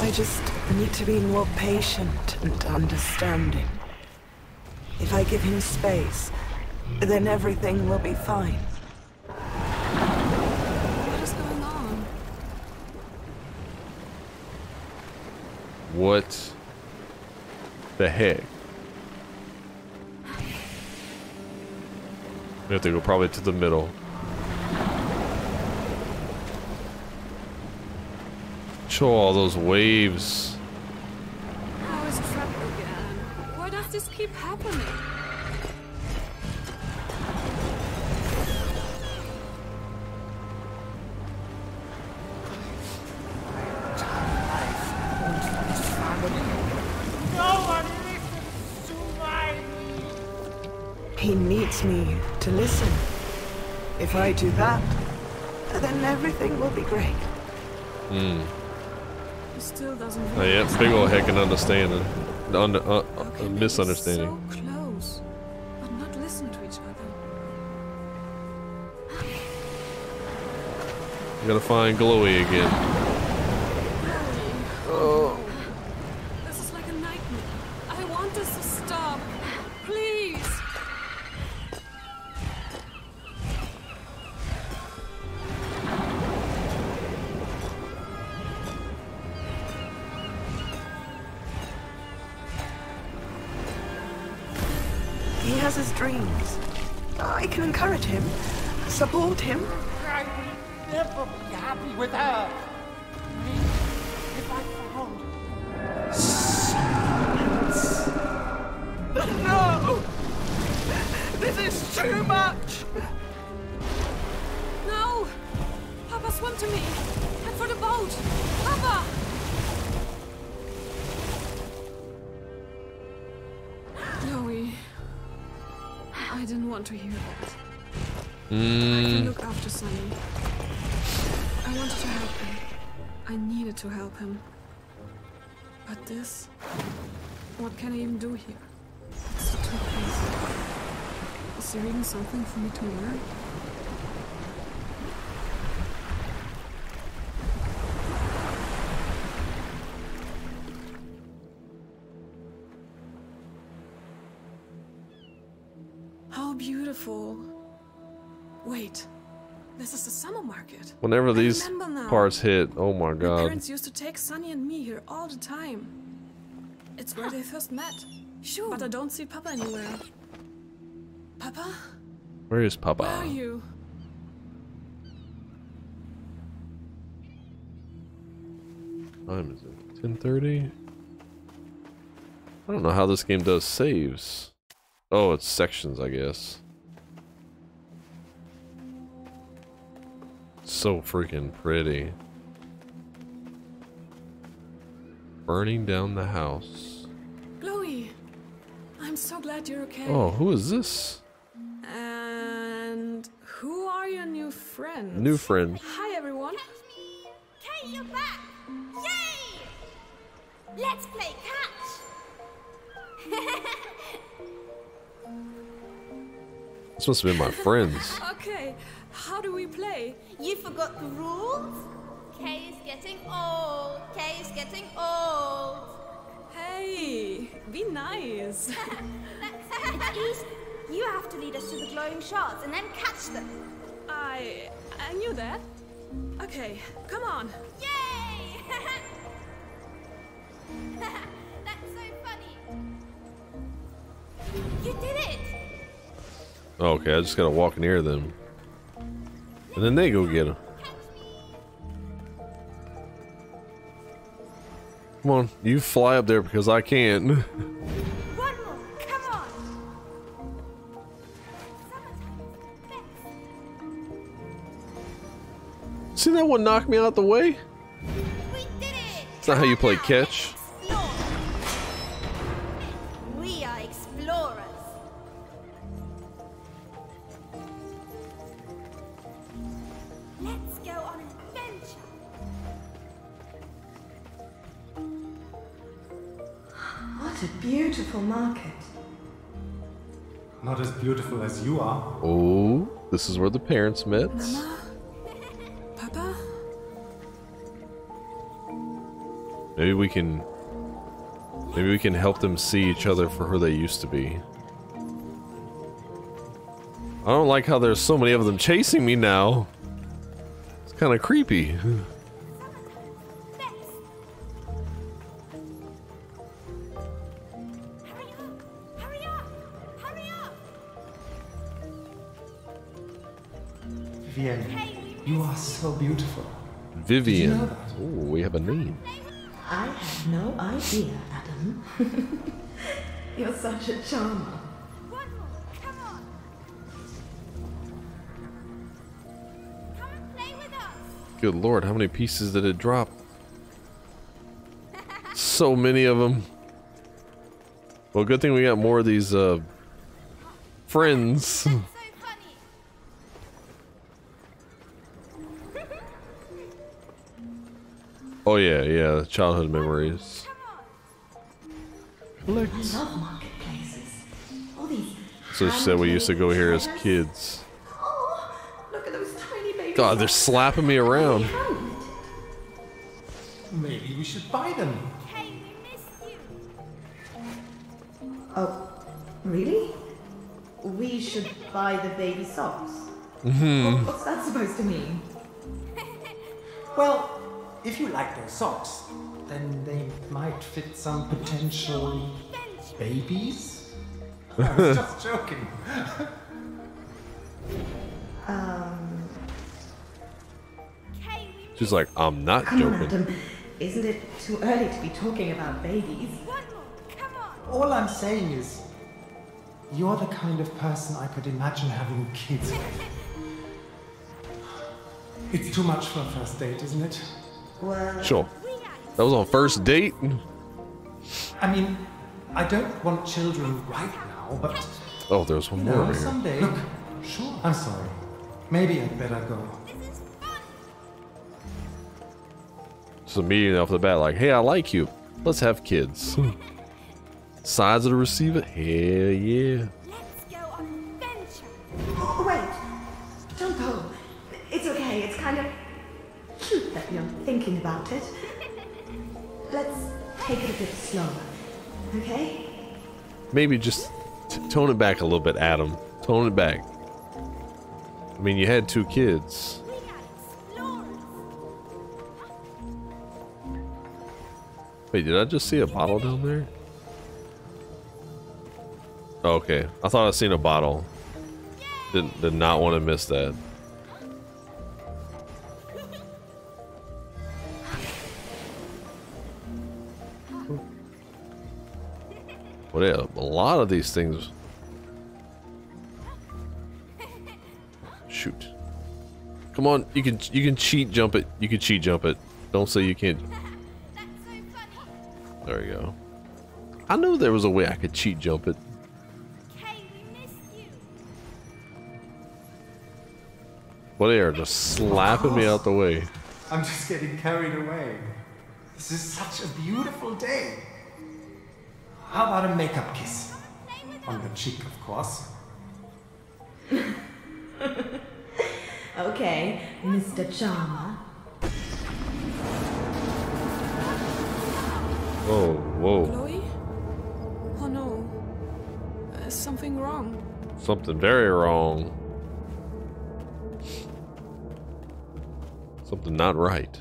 I just need to be more patient and understanding. If I give him space, then everything will be fine. What is going on? What the heck? We have to go probably to the middle. Show all those waves. How is trapped again? Why does this keep happening? I do that, then everything will be great. Hmm. He still doesn't Oh, yeah, realize big how ol' heckin' understanding. Under, uh, How uh, can they be misunderstanding. So close, but not listen to each other. We gotta find Glowy again. This is too much! No! Papa, swim to me! Head for the boat! Papa! Chloe. I didn't want to hear that. I can Mm, look after Sonny. I wanted to help him. I needed to help him. But this? What can I even do here? Is there even something for me to learn? How beautiful. Wait, this is the summer market. whenever these parts hit, oh my god. My god. parents used to take Sonny and me here all the time. It's where they first met. Sure. But I don't see Papa anywhere. Papa? Where is Papa? Where are you? Time is it? 10:30. I don't know how this game does saves. Oh, it's sections, I guess. So freaking pretty. Burning down the house. Chloe! I'm so glad you're okay. Oh, who is this? And who are your new friends? New friend. Hi, everyone. Kay, you're back! Yay! Let's play catch! This must have been my friends. Okay, how do we play? You forgot the rules? Kay is getting old. Kay is getting old. Hey, be nice. It's easy. You have to lead us to the glowing shards and then catch them. I I knew that. Okay, come on. Yay! That's so funny. You did it! Okay, I just gotta walk near them. And then they go get him. Come on, you fly up there because I can't. See that one knock me out the way? It's not how you play catch. We are explorers. Let's go on an adventure. What a beautiful market. Not as beautiful as you are. Oh, this is where the parents met. Papa? Maybe we can maybe we can help them see each other for who they used to be. I don't like how there's so many of them chasing me now. It's kind of creepy. Vivienne, you are so beautiful. Vivian. know? Oh, we have a name. I had no idea, Adam. You're such a charmer. Good lord, how many pieces did it drop? So many of them. Well, good thing we got more of these uh, friends. Oh yeah, yeah, childhood memories. I love marketplaces. All these. So she said we used to go here as kids. Oh, look at those tiny babies. God, they're slapping me around. Maybe we should buy them. Oh, really? We should buy the baby socks. Mhm. What's that supposed to mean? Well, if you like those socks, then they might fit some potential babies. I was just joking. Um, She's like, I'm not come on, joking. Adam. Isn't it too early to be talking about babies? All I'm saying is, you're the kind of person I could imagine having kids with. It's too much for a first date, isn't it? Well, Sure. That was on first date. I mean, I don't want children right now, but Oh, there's one more know, over here. someday. Look, sure. I'm sorry. Maybe I'd better go. Just immediately off the bat, like, hey, I like you. Let's have kids. Size of the receiver? Hell yeah. Let's go on adventure. Oh, wait. Don't go. It's okay. It's kind of cute that you're thinking about it. Let's take it a bit slower. Okay? Maybe just tone it back a little bit, Adam. Tone it back. I mean, you had two kids. Wait, did I just see a bottle down there? Oh, okay. I thought I seen a bottle. Did, did not want to miss that. Yeah, a lot of these things. Shoot. Come on, you can you can cheat jump it. You can cheat jump it. Don't say you can't. There we go. I knew there was a way I could cheat jump it. What they are just slapping me out the way. I'm just getting carried away. This is such a beautiful day. How about a makeup kiss? On the cheek, of course. Okay, Mr. Charmer. Whoa, whoa. Chloe? Oh no. Is something wrong? Something very wrong. Something not right.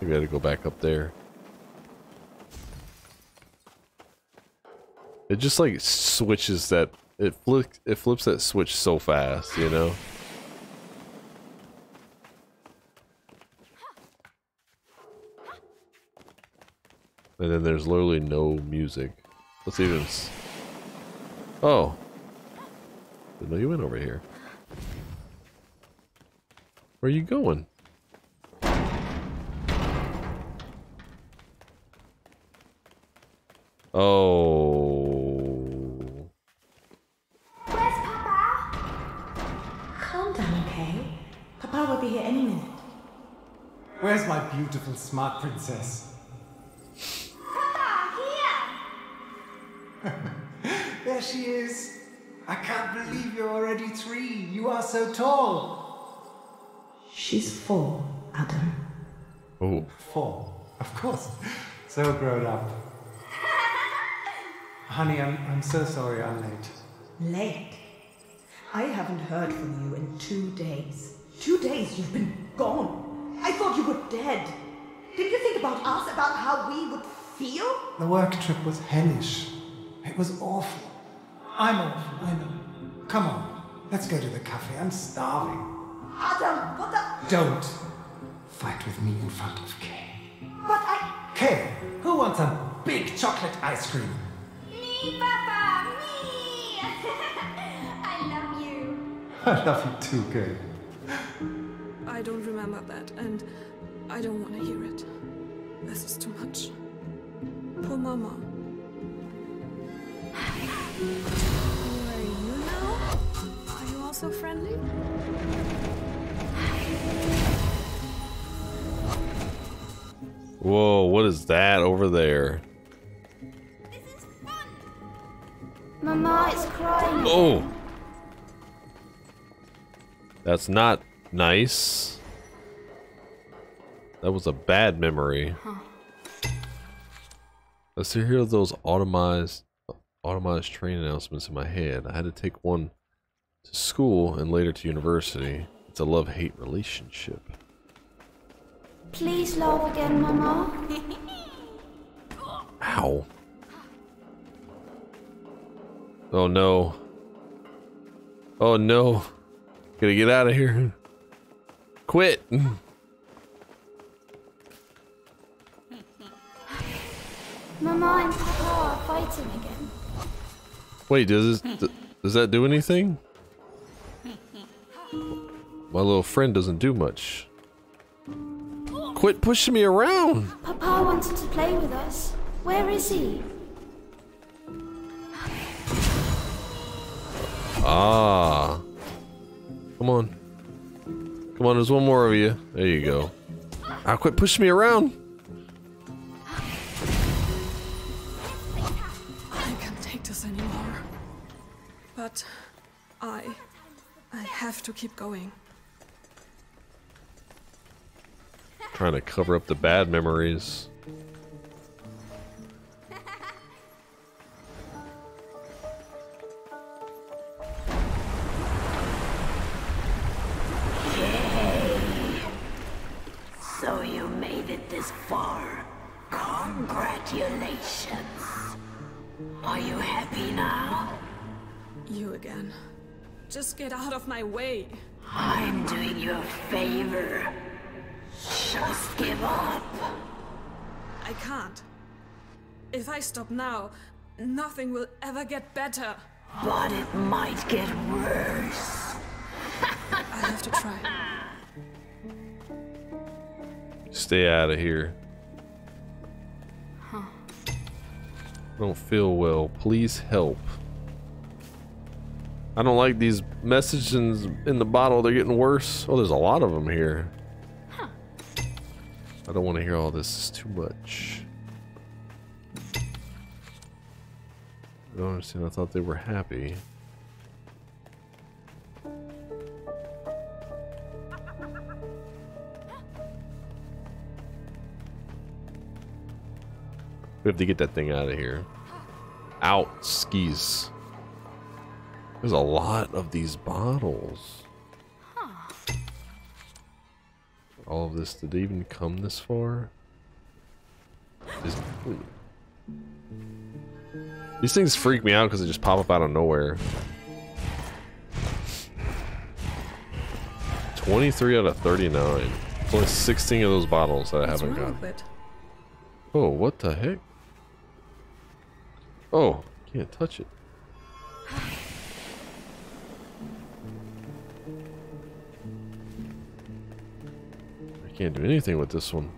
Maybe I gotta go back up there. It just like switches that it flips it flips that switch so fast, you know? And then there's literally no music. Let's even. Oh. Didn't know you went over here. Where are you going? Oh. Where's Papa? Calm down, okay? Papa will be here any minute. Where's my beautiful smart princess? Papa, here! There she is. I can't believe you're already three. You are so tall. She's four, Adam. Oh. Four. Of course. So grown up. Honey, I'm, I'm so sorry I'm late. Late? I haven't heard from you in two days. Two days you've been gone. I thought you were dead. Didn't you think about us, about how we would feel? The work trip was hellish. It was awful. I'm awful, I know. Come on, let's go to the cafe. I'm starving. Adam, what the? Don't fight with me in front of Kay. But I. Kay, who wants a big chocolate ice cream? Me, Papa, me! I love you. I love you too, Kay. I don't remember that, and I don't want to hear it. This is too much. Poor Mama. Who are you now? Are you also friendly? Whoa, what is that over there? Mama is crying. Oh! That's not nice. That was a bad memory. Let's hear those automized automized train announcements in my head. I had to take one to school and later to university. It's a love-hate relationship. Please love again, Mama. Ow. Oh no. Oh no. Gotta get out of here. Quit. Mama and Papa are fighting again. Wait, does this, does that do anything? My little friend doesn't do much. Quit pushing me around. Papa wanted to play with us. Where is he? Ah. Come on. Come on, there's one more of you. There you go. Ah, quit pushing me around. I can't take this anymore. But I. I have to keep going. Trying to cover up the bad memories. Far. Congratulations. Are you happy now? You again. Just get out of my way. I'm doing you a favor. Just give up. I can't. If I stop now, nothing will ever get better. But it might get worse. I have to try. Stay out of here. Don't feel well. Please help. I don't like these messages in the bottle. They're getting worse. Oh, there's a lot of them here. I don't want to hear all this. It's too much. I don't understand. I thought they were happy. We have to get that thing out of here. Out, skis. There's a lot of these bottles. All of this, did even come this far? Is- these things freak me out because they just pop up out of nowhere. 23 out of 39. There's only 16 of those bottles that I What's haven't got. Oh, what the heck? Oh, can't touch it. I can't do anything with this one.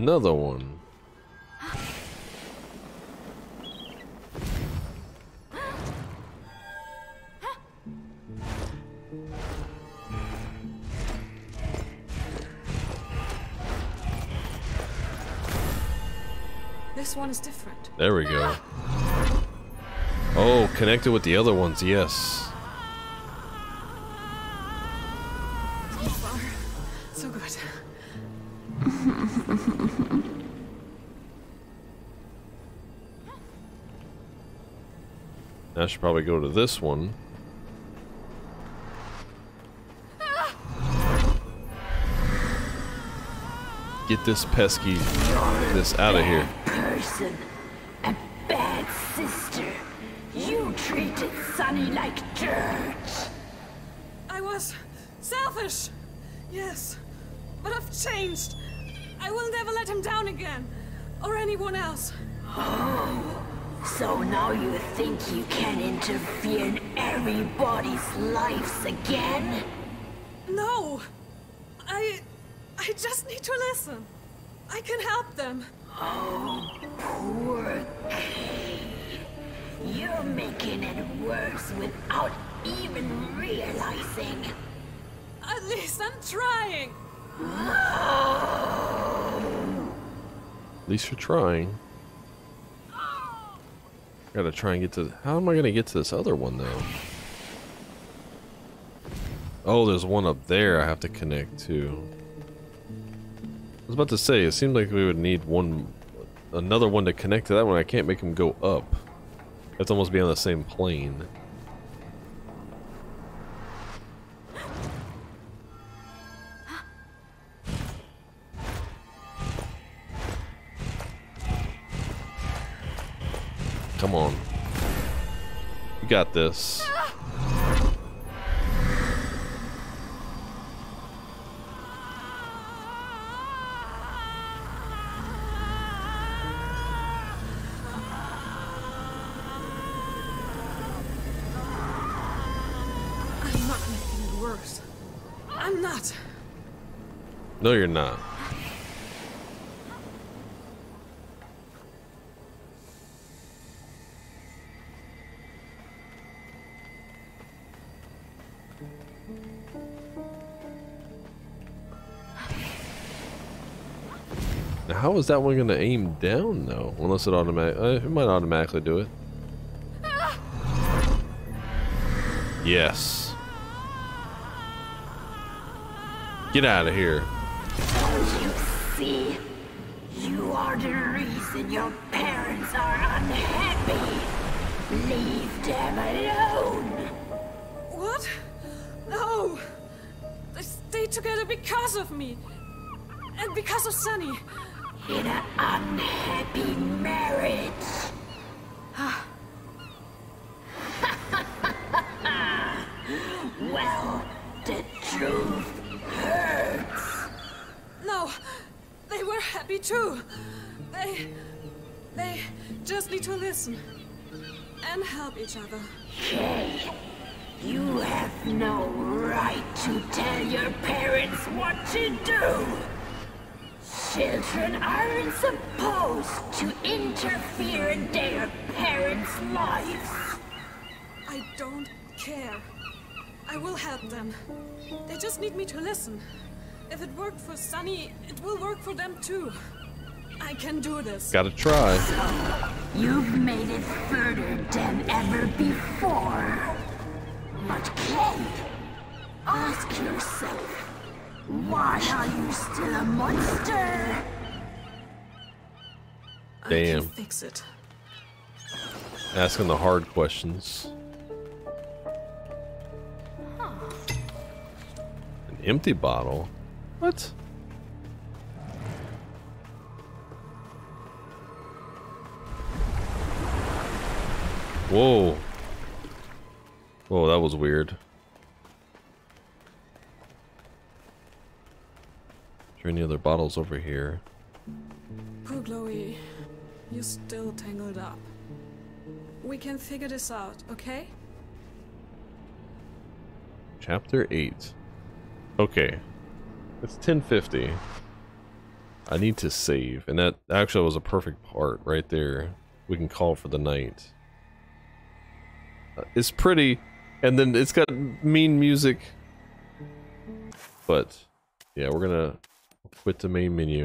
Another one. This one is different. There we go. Oh, connected with the other ones, yes. I should probably go to this one. Get this pesky this out of here. Person, a bad sister. You treated Sonny like dirt. I was selfish. Yes. But I've changed. I will never let him down again. Or anyone else. Oh, so now you think you can interfere in everybody's lives again? No. I. I just need to listen. I can help them. Oh, poor Kay. You're making it worse without even realizing. At least I'm trying. Oh. At least you're trying. Gotta try and get to. How am I gonna get to this other one though? Oh, there's one up there I have to connect to. I was about to say, it seemed like we would need one, another one to connect to that one. I can't make him go up. That's almost be on the same plane. Come on. You got this. I'm not making it worse. I'm not. No, you're not. How is that one going to aim down, though? Unless it automatic, uh, it might automatically do it. Yes. Get out of here. Don't you see? You are the reason your parents are unhappy. Leave them alone. What? No. They stayed together because of me. And because of Sonny. In an unhappy marriage. well, the truth hurts. No. They were happy too. They. They just need to listen. And help each other. Kay, you have no right to tell your parents what to do. Children aren't supposed to interfere in their parents' lives. I don't care. I will help them. They just need me to listen. If it worked for Sonny, it will work for them too. I can do this. Gotta try. You've made it further than ever before. But Kay, ask yourself, why are you still a monster? Damn. Fix it. Asking the hard questions. An empty bottle? What? Whoa. Whoa, that was weird. There any other bottles over here? Poor Chloe. You're still tangled up. We can figure this out, okay? Chapter 8. Okay. It's 1050. I need to save. And that actually was a perfect part right there. We can call for the night. Uh, It's pretty. And then it's got mean music. But, yeah, we're gonna quit the main menu.